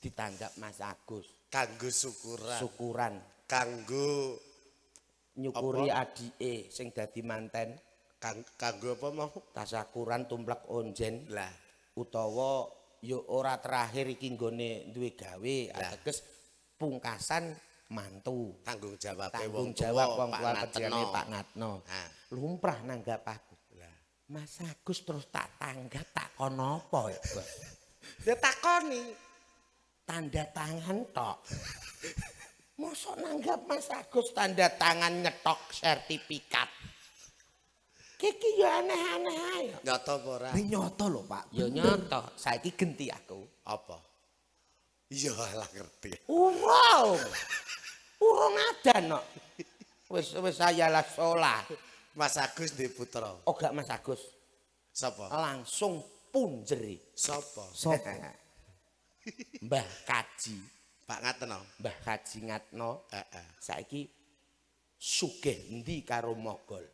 ditanggap Mas Agus, Kanggo syukuran, syukuran kanggo nyukuri adike sing dadi manten, kang, kanggo apa mau? tasakuran tumplek onjen Lah, utawa yo ora terakhir iki nggone duwe gawe ateges pungkasan mantu. tanggung jawab Tanggung jawab wong tua Pak Ngatno. Nah. Lumrah nanggap. Mas Agus terus tak tanggap tak kono apa ya, Bos? Ya takoni. Tanda tangan tok. Mosok nanggap Mas Agus tanda tangan nyetok sertifikat. Kiki yo aneh-aneh ae. Nyata apa ora? Ini nyoto lho, Pak. Yo nyoto, saiki genti aku. Apa? Iya lah ngerti. Urung. Urung adan kok. Wis wis saya lah sholat. Mas Agus di putra. Oh gak Mas Agus. Sapa? Langsung punjeri. Sapa? Sopo? <laughs> Mbah Kaji. Pak Ngatno. Mbah Kaji Ngatno. Heeh. Saiki sugih endi karo Mogol.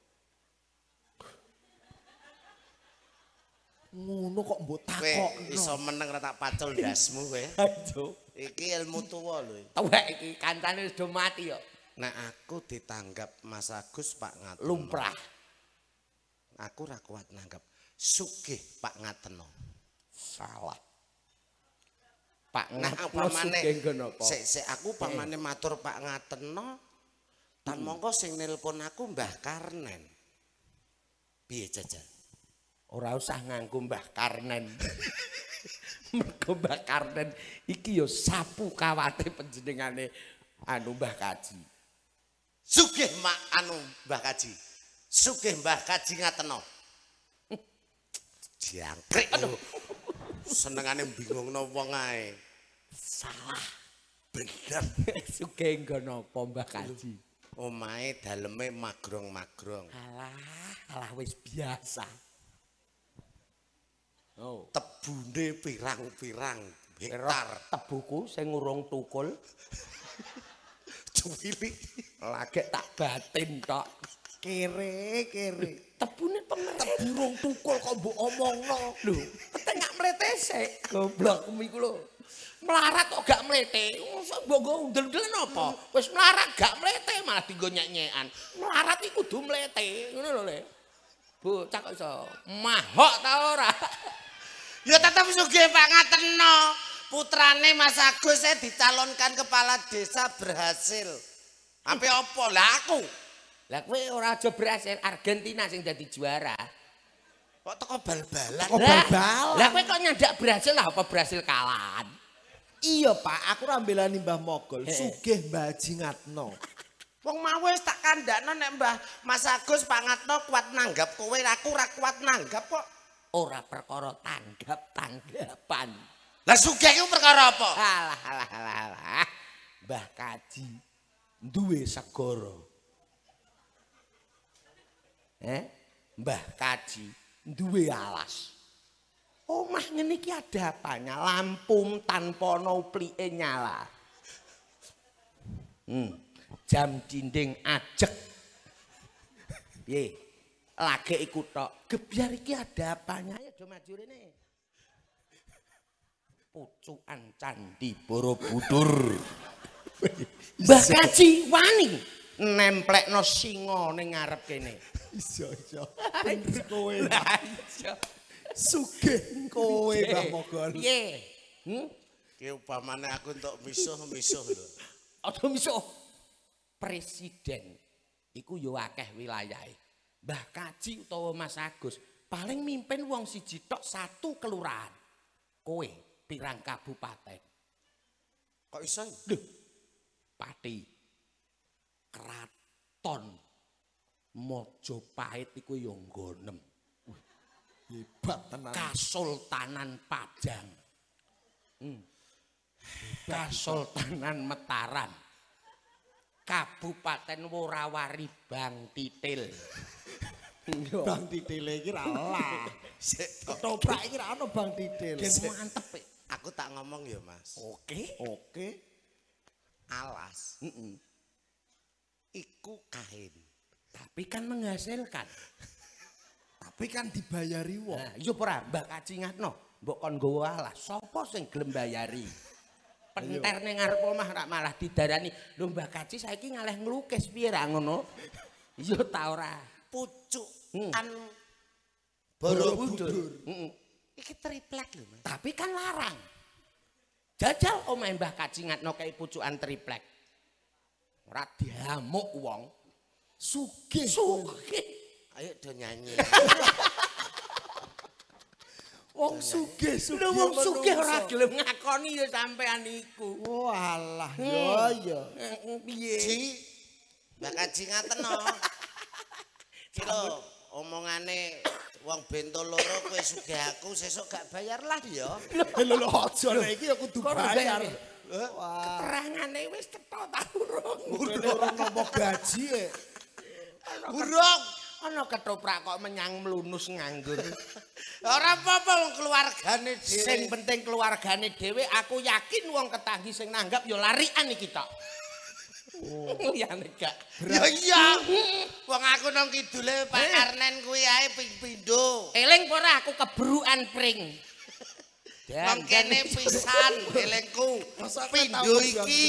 Ngono kok mbok takokno. iso meneng ra tak pacul ndasmu kowe. <laughs> Aduh. Iki ilmu tuwa lho. Tuwek iki kancane wis do mati yo. Nek aku ditanggap Mas Agus Pak Ngatno. Lumrah. Aku ra kuat nanggap. Sugih Pak Ngatno. Salah. Pak Nah, Ngatno upamane sugih sik sik aku upamane matur Pak Ngatno. Tan mongko sing nelpon aku Mbah Karnen. Piye jajal? Ora usah nganggo Mbah Karnen. <laughs> Mergo Mbah Karnen iki yo sapu kawate panjenengane anu Mbah Kaji. Sugih mak anu Mbah Kaji. Sugih Mbah Kaji Ngatno. Jangkrik. Aduh. Senengane bingungno wong ae. Salah. Bener. <laughs> Sugih nggon apa Mbah Kaji? Omahe daleme magrong-magrong. Alah, alah wis biasa. Oh, Tebune pirang-pirang hektar. tebuku sing urung tukul <laughs> Cuwili. lagi tak batin tok. Kere, kere. Tebune pemerintah. Burung tukul kok mbok omongno. Lho, petengak mletese. Goblok iku lho. Melarat kok gak mlete. Mbok nggo undel-undelen apa? Wis melarat gak mlete malah dienggo nyek-nyekan. Melarat iku kudu mlete. Ngono lho, Le. Bocah kok iso mahok ta ora? Ya tetep sugih Pak Ngatno. Putrane Mas Agus saya dicalonkan kepala desa berhasil. Sampai apa lah aku? Lah kowe ora aja berhasil Argentina sing dadi juara. Kok teko bal-balan? Kok bal-balan? Lah kowe kok nyandak berhasil lah apa berhasil kalahan? Iya, Pak. Aku ra mbelani Mbah Mogol. Sugih Mbah Haji Ngatno. Wong mau wis tak kandakno nek Mbah Mas Agus Pak Ngatno kuat nanggap kowe aku ora kuat nanggap kok. Ora perkara tanggap tanggapan. Lah sugih iku perkara apa? Alah alah alah alah. Mbah Kaji duwe segara. Eh? Mbah Kaji duwe alas. Omah ngene iki ada apanya? Lampu tanpa ana uplike nyala. Hmm. Jam dinding ajek. Piye? Lagi iku tok. Gebyar iki ada apanya? Ayo do maju rene. Pucukan candi Borobudur. <laughs> Mbah Kaji wani nemplekno singa ning ngarep kene. Iso iso. <laughs> Bener kowe. Sugih kowe Mbah Mogol. Piye? Hmm? Ki upamane aku entuk misuh-misuh lho. Aja misuh. Presiden iku yo akeh wilayahe. Mbah Kaji utawa Mas Agus paling mimpin wong siji tok satu kelurahan. Kowe pirang kabupaten. Kok iso? Lho. Pati. Kraton. Mojopahit iku yo nggonem. Hebat tenan. Kasultanan Padang. Hmm. Kasultanan Mataram. Kabupaten Worawari Bang Titil. Bang Titil iki ra lah. <laughs> Sik, kok Ketoprak iki ra ono Bang Titil. Gen mantep. Aku tak ngomong ya, Mas. Oke. Oke. Alas Heeh. iku kain. Tapi kan menghasilkan. Tapi kan dibayari wong. Nah, iya ora Mbak Kaci ngatno, mbok kon nggawa alas, sapa sing gelem bayari? Penter ning ngarep omah rak malah didarani, "Lho Mbak Kaci saiki ngalih nglukis piye ra ngono?" Iya ta ora? Pucuk Hmm. kan Borobudur. Borobudur. Heeh. Iki triplek lho, Mas. Tapi kan larang. Jajal omahe Mbah Kaci ngatno kei pucukan triplek. Ora diamuk wong. Sugih. Sugih. Ayo do nyanyi. <laughs> Wong sugih sugih. Lho wong sugih ora gelem ngakoni ya sampean iku. Walah, Hmm. yo yo. Eh, Piye? Mbak Kaji ngateno. Kira <laughs> omongane wong bento loro kowe sugih aku sesuk gak bayar lah ya. Lho lho aja nek iki ya kudu bayar. Wah, Keterangane wis cetha ta urung? ora nampa gaji e. Burung. Ana ketoprak kok menyang mlunus nganggur. Ora apa-apa wong keluargane dhewe. Sing penting keluargane dhewe aku yakin wong ketanggi sing nanggap ya larikan iki tok. Oh, ya gak. Ya iya. Wong aku nang kidule Pak Arnen kuwi ae ping pindho. Eling apa ora aku kebrukan pring. Wong kene pisan kowe Pindho iki.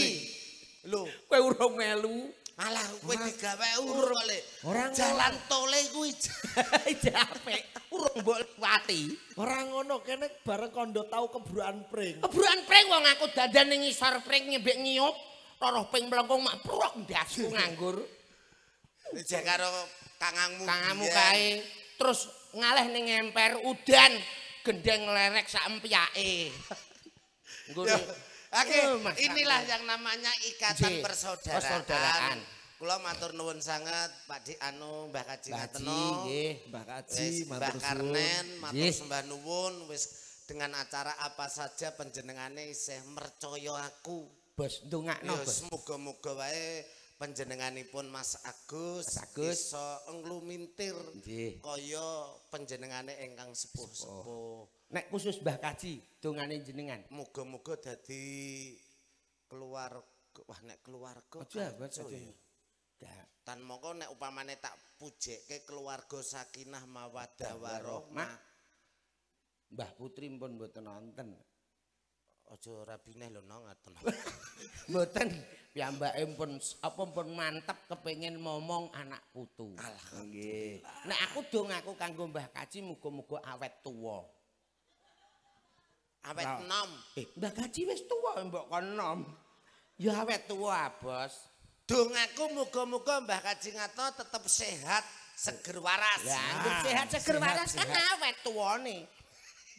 Lho, kowe urung melu. alah kowe digawe ur kok Le. Ora jalan tole kuwi. <laughs> Japek. Urung mbok liwati. Ora ngono kene bareng kondo tau kebrukan pring. Kebrukan pring wong aku dadan ning ngisor pring nyembek nyiup. Roroh ping mlengkung mak prok ndasku nganggur. Jek karo kangangmu. Kangamu biyen. kae terus ngaleh ning emper udan gendeng lerek sak empyake. Ya, Oke, inilah yang namanya ikatan persaudaraan. persaudaraan. Kula matur nuwun sangat Pak Dik Anu, Mbah Kaji Ngateno. Ji, nggih. Mbah Kaji, Mbah matur. Karnen, matur sembah nuwun wis dengan acara apa saja panjenengane isih mercaya aku. Bos ndongakno, Bos. muga-muga wae panjenenganipun Mas Agus, Mas Agus. iso nglumintir kaya panjenengane ingkang sepuh-sepuh. Nek khusus Mbah Kaji dongane jenengan. Muga-muga dadi keluarga wah nek keluarga Aja, Bos, aja. Tan mongko nek upamane tak pujekke keluarga sakinah mawaddah warahmah. Mbah Putri pun mboten nonton. Aja rabine lho no ngaten. <laughs> Mboten piyambake pun apa pun mantep kepengin momong anak putu. Nggih. Nek aku dong aku kanggo Mbah Kaji muga-muga awet tuwa. Awet Lah. enom. Eh, Mbah Kaji wis tuwa mbok kon nom. Ya awet tuwa, Bos. Dongaku muga-muga Mbah Kaji Ngato tetep sehat, seger waras. Lah, anggere sehat seger sehat, waras kan sehat. awet tuwane.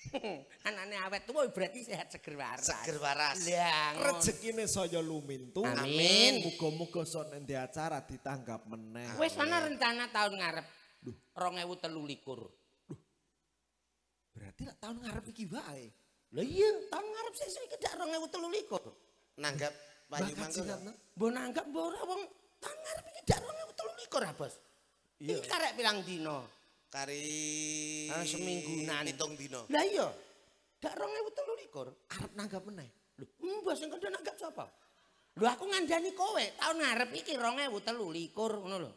<laughs> Anane awet tuwa berarti sehat seger waras. Seger waras. Lah, ngono. Rezekine saya lumintu. Amin. Muga-muga son endi acara ditanggap meneh. Wis ana rencana tahun ngarep. 2023. Berarti lak tahun ngarep iki wae. Lah iya, tahun ngarep sesuk iki dak 2023. Nanggap Bayu Mangko. Mbok nanggap mbok ora wong tahun ngarep iki dak 2023 ha, Bos. Iya. Iki karek pirang dino? Kari Ah, seminggunan. Pitung dino. Lah iya. Dak 2023. Arep nanggap meneh. Lho, mbok sing kandha nanggap sapa? Lho aku ngandani kowe, tahun ngarep iki 2023 ngono lho.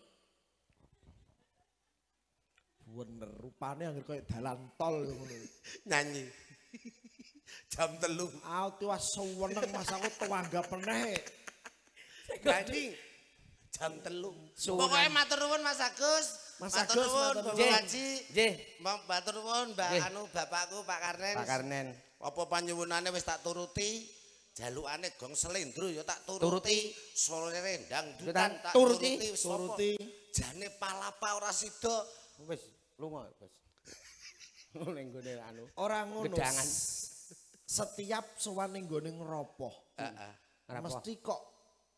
Bener, rupane anggere koyo dalan tol ngono. <laughs> Nyanyi. Jam telu. Aku wis seneng Mas aku tuanggap meneh. Nyanyi. Jam telu. Pokoknya matur nuwun Mas Agus. Mas matur Agus, nuwun matur Bapak nuwun. Haji. Nggih. Mbak matur nuwun Mbak anu bapakku Pak Karnen. Pak Karnen. Apa panyuwunane wis tak turuti? Jalukane gong selendro ya tak Turuti. turuti. Sore rendang dutan tak turuti. turuti. Jane palapa ora sida. Wis lunga, Bos. <laughs> Ning gone anu. Ora ngono. Gedangan. Setiap sowan ning gone ngeropoh. Heeh. Mesti kok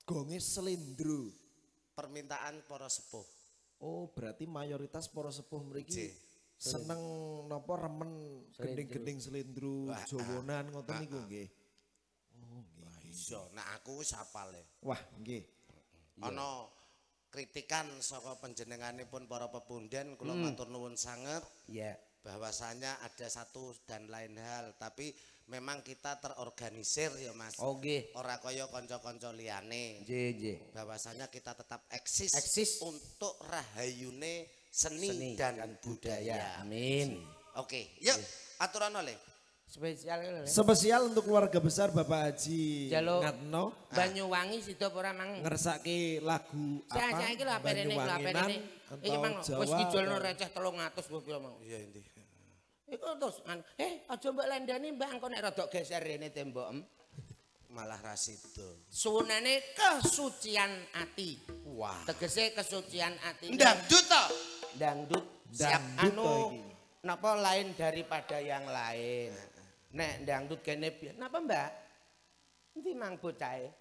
gonge selendro. Permintaan para sepuh. Oh, berarti mayoritas para sepuh mriki seneng napa remen gending-gending selendro, Wah, jowonan ngoten niku nggih. Iso, nek aku wis apal e. Wah, nggih. Ana kritikan saka panjenenganipun para pepunden kula matur nuwun sanget Iya. bahwasanya ada satu dan lain hal tapi memang kita terorganisir ya Mas. Oh nggih. Ora kaya kanca-kanca liyane. Nggih, nggih. Bahwasanya kita tetap eksis, Eksis. untuk rahayune seni, Seni dan, dan budaya. Amin. Oke, yuk aturan oleh. Spesial. Spesial untuk keluarga besar Bapak Haji Jaluk. Ngatno Banyuwangi sida apa ora mang? ngersake lagu apa? saya iki lho apene iki lho. Banyuwanginan Iki mang Jawa wis dijolno receh 300 bos pira mang. Iya ini. Iku terus eh aja mbok landani Mbak engko nek rada geser rene tembok. em. Malah rasido. Suwunane kesucian ati. Wah. Tegese kesucian ati. Dangdut to. dangdut siap anu napa lain daripada yang lain. Nek dangdut kene piye? Napa Mbak? Endi mang bocahe?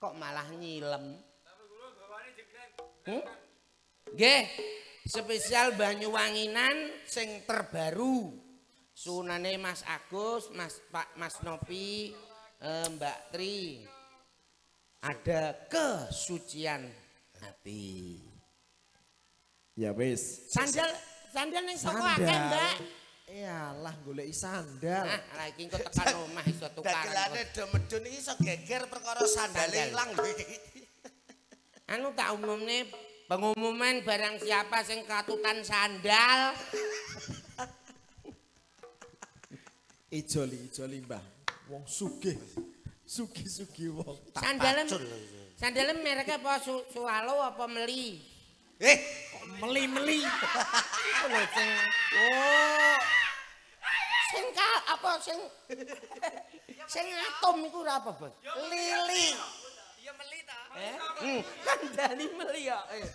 Kok malah nyilem? Hmm? Nggih, spesial Banyuwanginan sing terbaru. Sunane Mas Agus, Mas Pak Mas Nopi, eh, Mbak Tri. Ada kesucian hati. Ya wis. Sandal sandal ning toko akeh. Mbak. Iyalah goleki sandal. Nah, lah iki engko tekan <laughs> omah iso tukaran. Dagelane do medun iki iso geger perkara sandale Sandal. ilang. Anu tak umumne pengumuman barang siapa sing katutan sandal Ijoli ijoli Mbah. Wong sugih. Sugih-sugih wong. sandalem pacul. sandalem mereknya apa su, sualo apa meli Eh, Meli-meli. <laughs> Lho sing oh sing apa sing <laughs> sing atom iku ora apa bos lili. Eh hmm, kandani meli ya eh.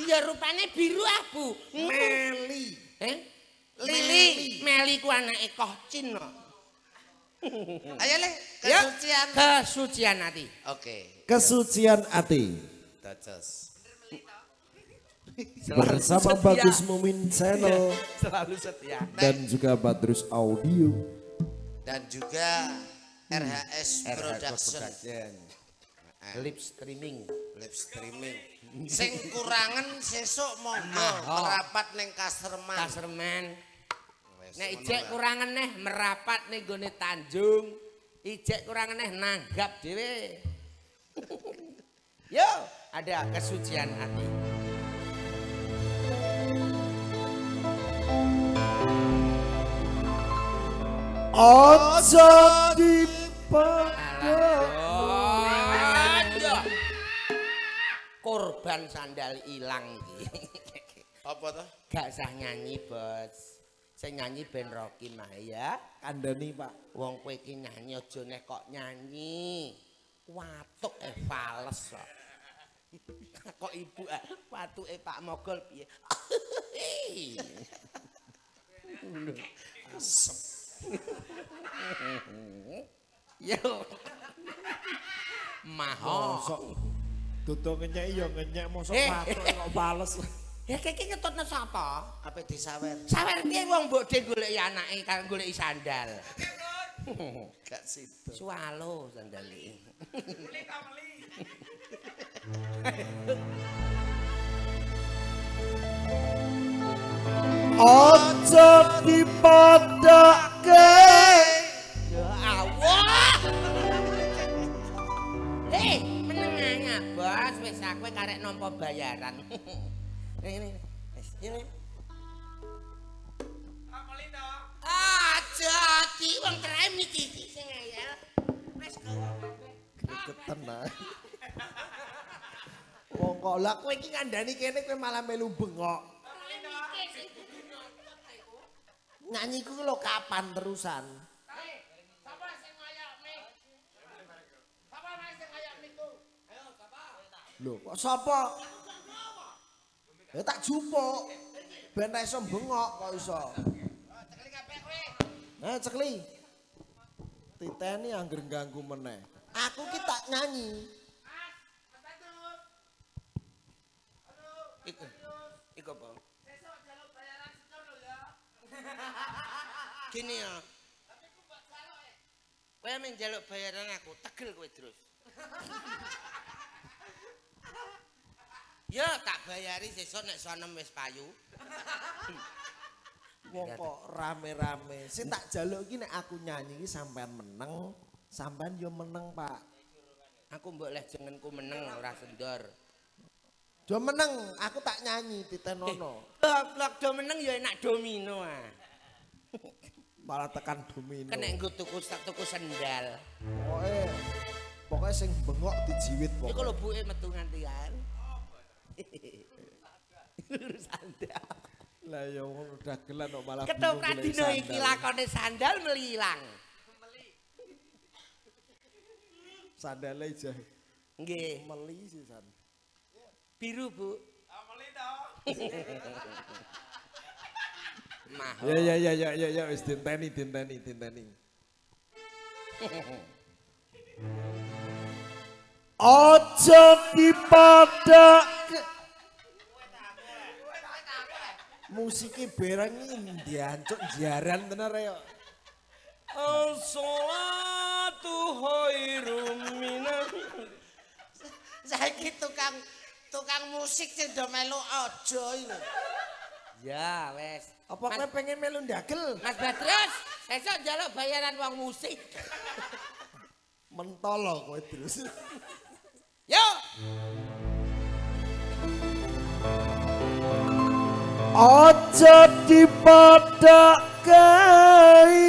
iya rupane biru abu Meli. eh Lili. meli ku anake Kohcin no. <laughs> Ayo le, Ya. kesucian. kesucian hati Oke. Kesucian ati. Dacos. <laughs> Bersama setia. Bagus Mumin Channel <laughs> selalu setia dan juga Badrus Audio. Dan juga RHS Production. Lip streaming. Live streaming. Sing kurangan sesuk monggo merapat ning Kaserman. Kaserman. Wes, nek ijek kurangan neh merapat ning gone Tanjung. Ijek kurangan neh nanggap dhewe. <laughs> Yo ada kesucian hati. Ojo dipadha. Korban sandal ilang iki. <laughs> Apa toh? gak usah nyanyi bos. Sing nyanyi ben Rocky mah ya. Kandani Pak. wong kowe iki nyanyi aja nek kok nyanyi. Watuk eh fales kok <laughs> kok ibu ah, watuke Pak Mogol piye? <laughs> Yo. Maho Dudu ngenyek ya ngenyek mosok Eh. matuk kok bales. ya kiki ngetutna sapa Apa disawer? sawer piye wong mbok de goleki anake karo goleki sandal <laughs> Gak sido. Swalo sandali. Aja dipadake Ya aku karek nampa bayaran. <laughs> Ini ini. Wis, ini. Aja iki wong krem iki sing ngayal. Wis Gregetan nah. Wong kok lah kowe iki ngandani kene kowe malah melu bengok. Nyanyi ku lho kapan terusan? Lho, kok sapa? Ya tak jupuk. Ben ra iso bengok kok iso. Eh, cekli. Titeni angger ganggu meneh. Aku ki tak nyanyi. Iku. Iku apa? Gini ya. Kowe men njaluk bayaran aku, tegel kowe terus. Ya tak bayari sesuk nek sonem wis payu. <laughs> Wong kok rame-rame. Sing tak jaluk iki nek aku nyanyi iki sampean meneng, sampean yo meneng, Pak. Aku mbok leh jenengku meneng ora sendor. Jo meneng, aku tak nyanyi titenono. Blok <laughs> do meneng ya enak domino ah. <laughs> Malah tekan domino. Kena nggo tuku tak tuku sendal. Pokoke pokoke sing bengok dijiwit Iku pokoke. lho buke metu nganti kan. Lurus <laughs> sandal. Lah ya wong udah gelan kok malah Ketoprak dino iki sandal. lakone sandal melilang. Sandale jah Nggih, meli sih san. biru, Bu. <laughs> Mah. Ya ya ya ya ya ya wis dinteni dinteni dinteni. <laughs> Aja dipadake. Musiki bereng ndi ancuk jaran tenan ya. As-salatu khairum minan. Saiki tukang tukang musik sing do melu aja iki. Ya, wes. Apa kowe pengen melu ndagel? Mas Badrus, esok njaluk bayaran wong musik. Mentolo kowe terus. Yo, Aja dipadake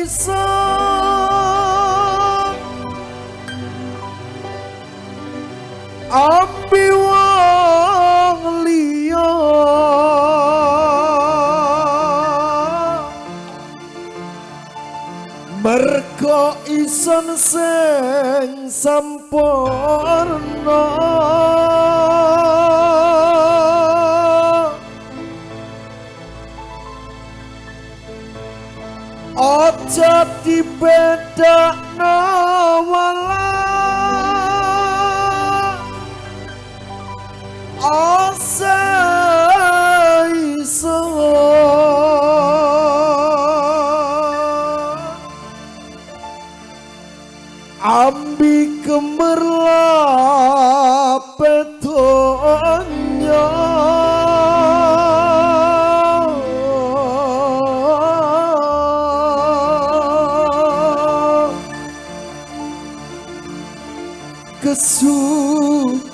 iso. Ambi Mergo ison sing sampurna? Aja dibedakno wala Asa iso gemerlap donya kesucian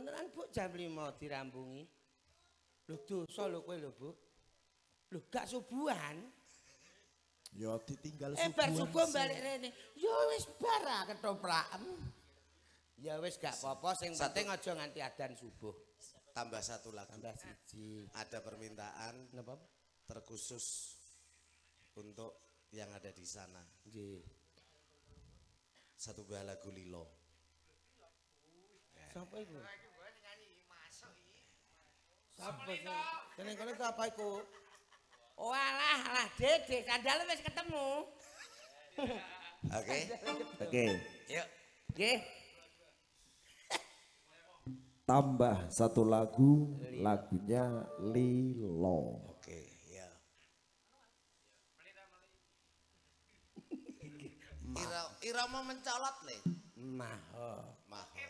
5. Burun tenan Bu jam 5 dirampungi. Lho dosa lho kowe lho, Bu. Lho gak subuhan. Ya ditinggal Eh bar subuh balik rene. Ya wis bar ah, ketoprak. Ya wis gak apa-apa sing penting aja nganti adzan subuh. Tambah satu lagu. Tambah siji. Ada permintaan Napa? terkhusus untuk yang ada di sana. Nggih. Satu buah lagu Lilo. Sapa iku? Sih? Kene kene itu apa iku? Oh alah, alah Dede, sandale wis ketemu. Oke. Oke, Yuk. Nggih. tambah satu lagu, lagunya Lilo. Oke, ya. Ira Ira mau mencolot le. Maho. Maho.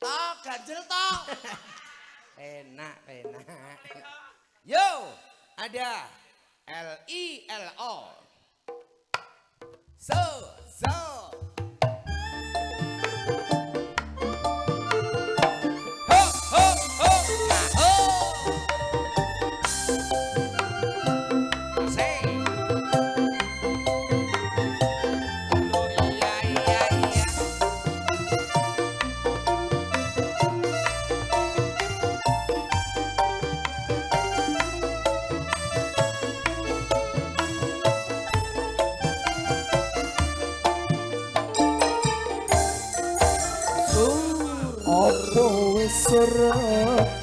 Tok ganjel tok. <laughs> Enak, enak. Yo, ada L I L O. So, so. Wis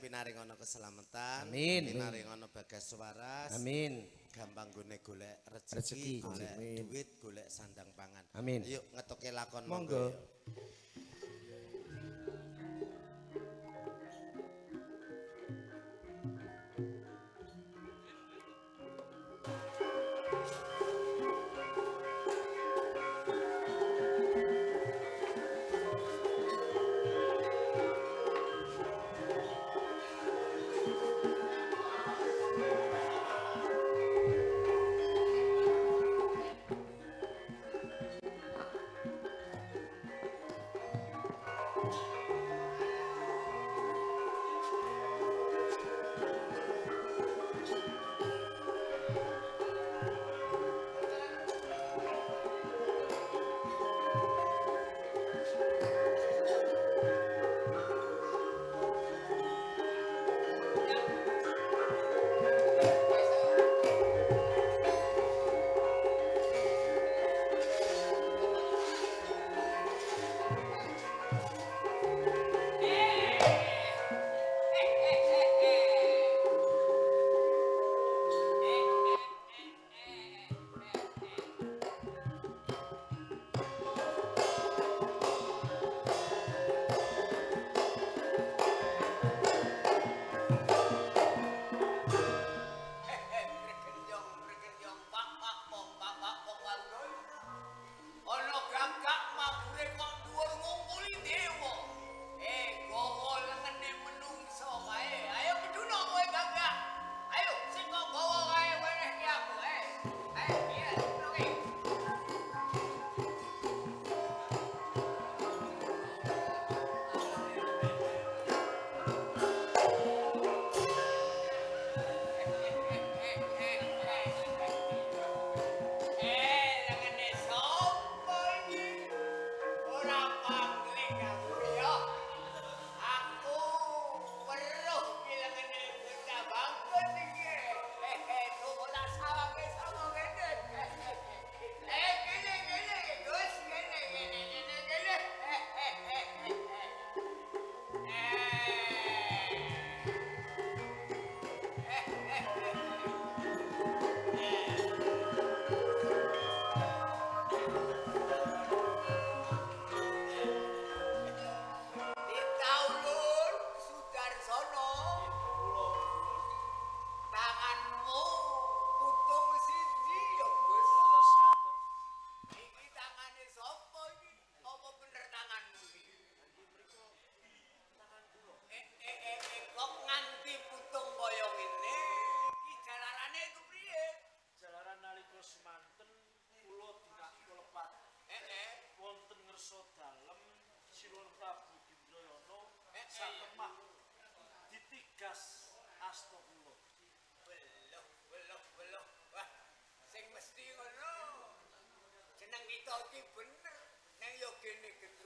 pinaring ana keselamatan. Amin. Pinaring ana bagas waras. Amin. Gampang gune golek rezeki, rezeki. golek duit, golek sandang pangan. Amin. Yuk ngetoke lakon monggo. monggo ya. Iki bener. Nang yo kene Gendrayana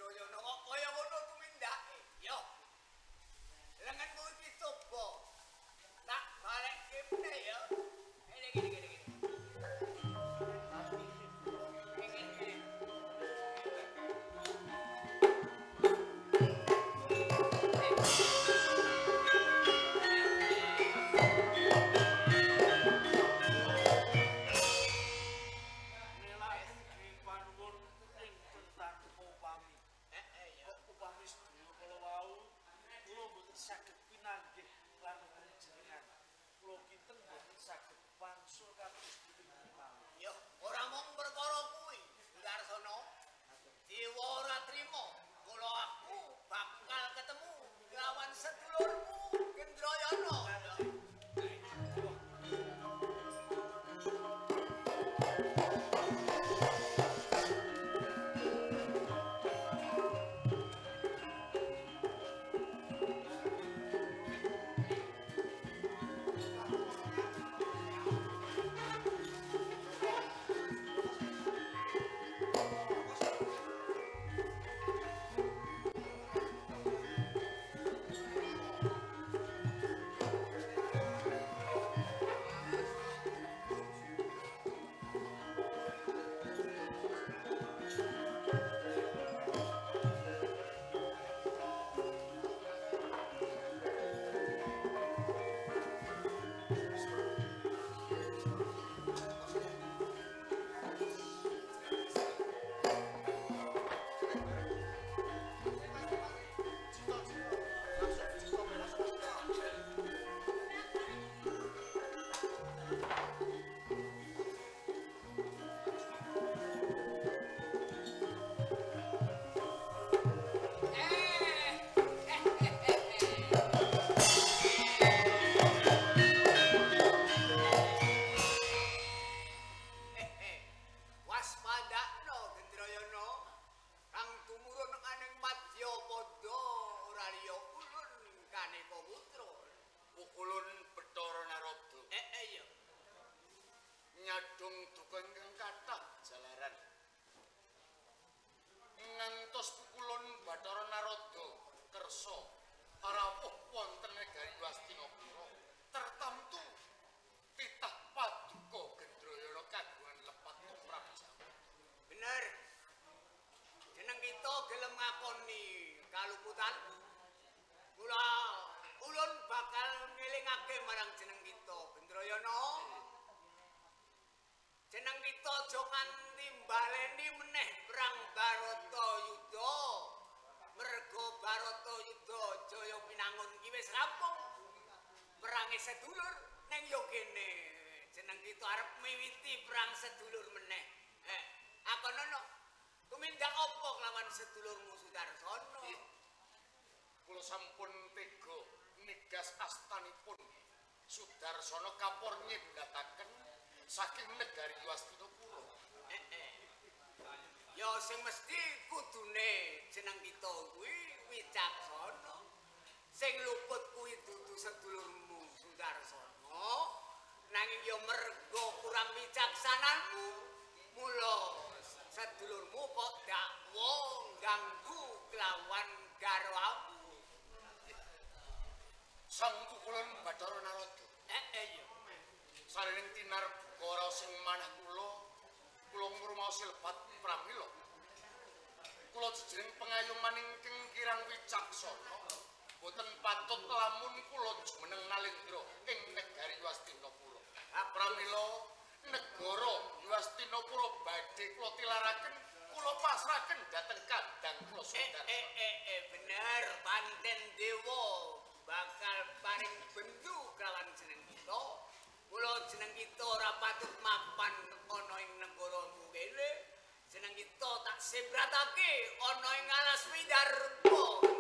iki wis rampung. Perange sedulur ning yo kene. Jeneng kita arep miwiti perang sedulur meneh. Eh, apa nono? Tumindak apa kelawan sedulurmu Sudarsono? Kula sampun tega nigas astanipun Sudarsana kapur nyendhataken saking negari Wastinapura. Eh, eh. Ya sing mesti kudune jeneng kita kuwi wicaksana. Sing luput kuwi dudu sedulurmu Sudarsono. Nanging ya mergo kurang wicaksananmu. Mula sedulurmu kok dakwa ganggu kelawan garo aku. Sang pukulun Bathara Narada Eh, eh, ya. sarining tinar bukara sing manah kula kula ngrumaos lepat pramila. Kula jejering pengayuman ingkang kirang wicaksana boten patut lamun kula jumeneng nalendra ing negari Wastinapura. Pramila negara Wastinapura badhe kula tilaraken kula pasrahaken dhateng kandhang kula Eh, Sundar. eh, eh, eh, bener, panten dewa bakal paring bendu kelawan jeneng kita. Mula jeneng kita ora patut mapan ana ing negaramu kene. Jeneng kita tak sebratake ana ing alas Widarba.